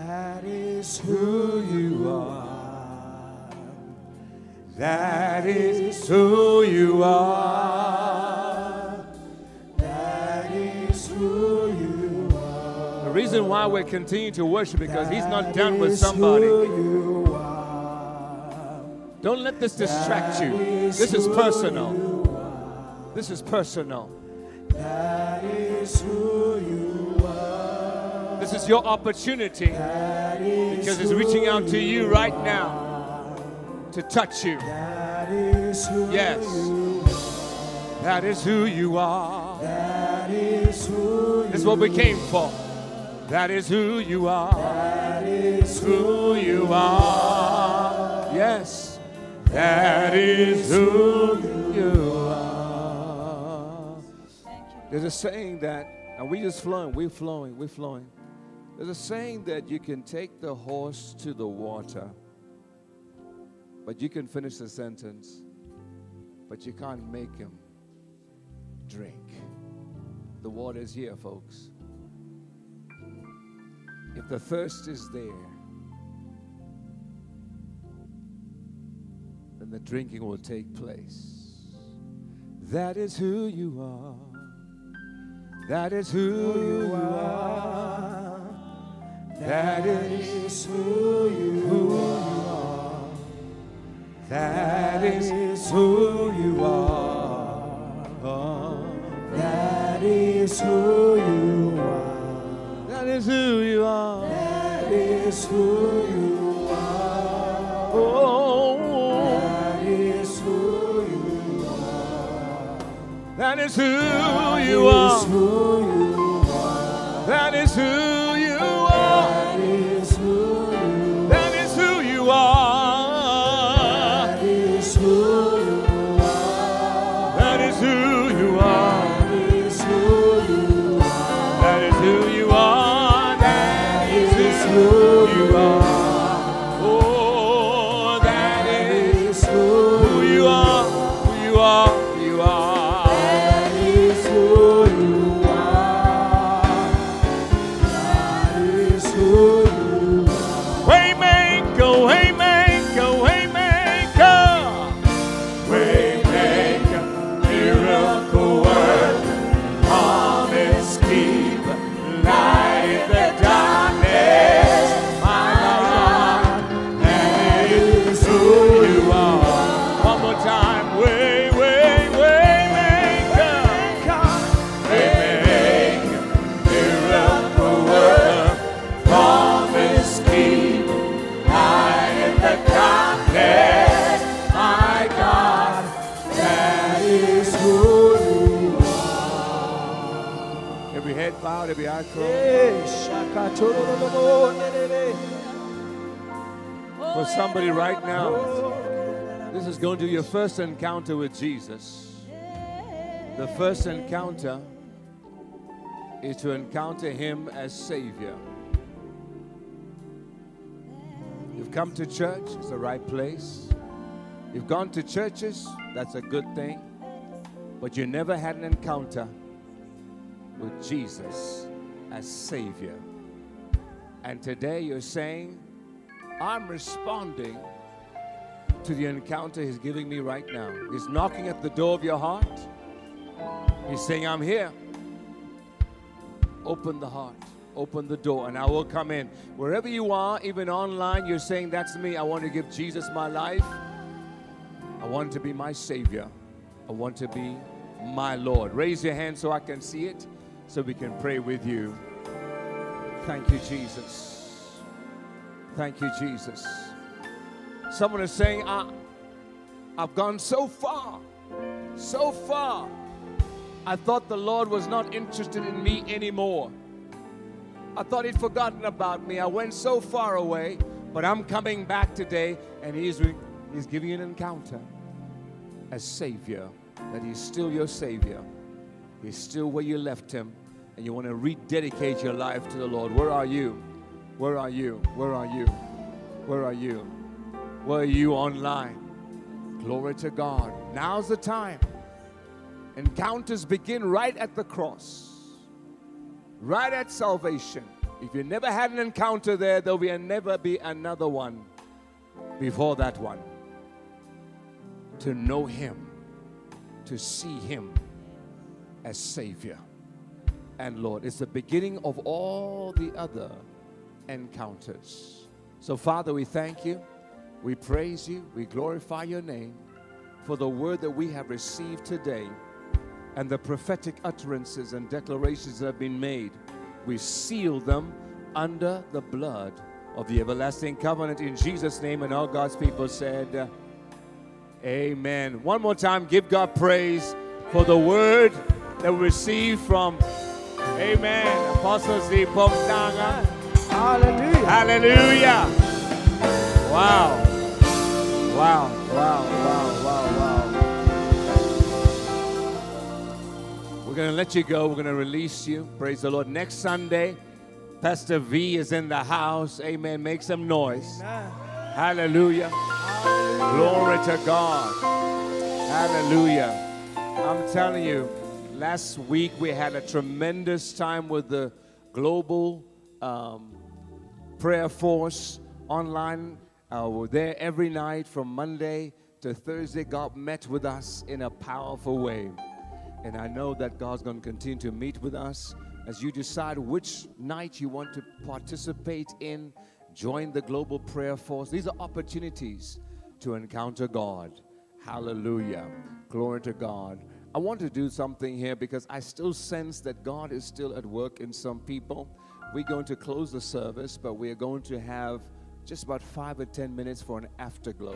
[SPEAKER 2] That is
[SPEAKER 8] Who you are. That is who you are.
[SPEAKER 2] That is who you are.
[SPEAKER 8] The reason why we continue to worship because he's not
[SPEAKER 2] That
[SPEAKER 8] done with somebody.
[SPEAKER 2] you.
[SPEAKER 8] Don't let this distract you.
[SPEAKER 2] is
[SPEAKER 8] This is personal.
[SPEAKER 2] you.
[SPEAKER 8] This is personal.
[SPEAKER 2] That is who you are.
[SPEAKER 8] This is your opportunity because it's reaching out to you right now to touch you. Yes. That is who you are.
[SPEAKER 2] That is who
[SPEAKER 8] This is what we came for. That is who you are. That is who you are. Yes. That is who you are. There's a saying that, and we just flowing, we're flowing, we're flowing. There's a saying that you can take the horse to the water, but you can finish the sentence, but you can't make him drink. The water is here, folks. If the thirst is there, then the drinking will take place. That is who you are. That is who you are. That is who you are. That is who you are. That is who you are. That is who you are. That is who you are. Oh, that is who you are. That is who you are. That is who first encounter with Jesus. The first encounter is to encounter Him as Savior. You've come to church, it's the right place. You've gone to churches, that's a good thing. But you never had an encounter with Jesus as Savior. And today you're saying, I'm responding to the encounter He's giving me right now. He's knocking at the door of your heart. He's saying, I'm here. Open the heart, open the door, and I will come in. Wherever you are, even online, you're saying, That's me. I want to give Jesus my life. I want to be my Savior. I want to be my Lord. Raise your hand so I can see it, so we can pray with you. Thank you, Jesus. Thank you, Jesus. Someone is saying, I, I've gone so far, so far. I thought the Lord was not interested in me anymore. I thought He'd forgotten about me. I went so far away, but I'm coming back today, and He's, he's giving you an encounter as Savior, that He's still your Savior. He's still where you left Him, and you want to rededicate your life to the Lord. Where are you? Where are you? Where are you? Where are you? Where are you online? Glory to God. Now's the time. Encounters begin right at the cross, right at salvation. If you never had an encounter there, there will never be another one before that one. To know Him, to see Him as Savior and Lord. It's the beginning of all the other encounters. So, Father, we thank you, we praise you, we glorify your name for the word that we have received today and the prophetic utterances and declarations that have been made. We seal them under the blood of the everlasting covenant in Jesus' name. And all God's people said, Amen. One more time, give God praise for the word that we received from Amen. Apostle Sipho Mhlanga.
[SPEAKER 2] Hallelujah.
[SPEAKER 8] Hallelujah. Wow. Wow, wow, wow, wow, wow. We're going to let you go. We're going to release you. Praise the Lord. Next Sunday, Pastor V is in the house. Amen. Make some noise. Hallelujah. Glory to God. Hallelujah. I'm telling you, last week we had a tremendous time with the global um, prayer force online. Uh, we're there every night from Monday to Thursday. God met with us in a powerful way. And I know that God's going to continue to meet with us as you decide which night you want to participate in. Join the global prayer force. These are opportunities to encounter God. Hallelujah. Glory to God. I want to do something here because I still sense that God is still at work in some people. We're going to close the service, but we're going to have just about five or ten minutes for an afterglow.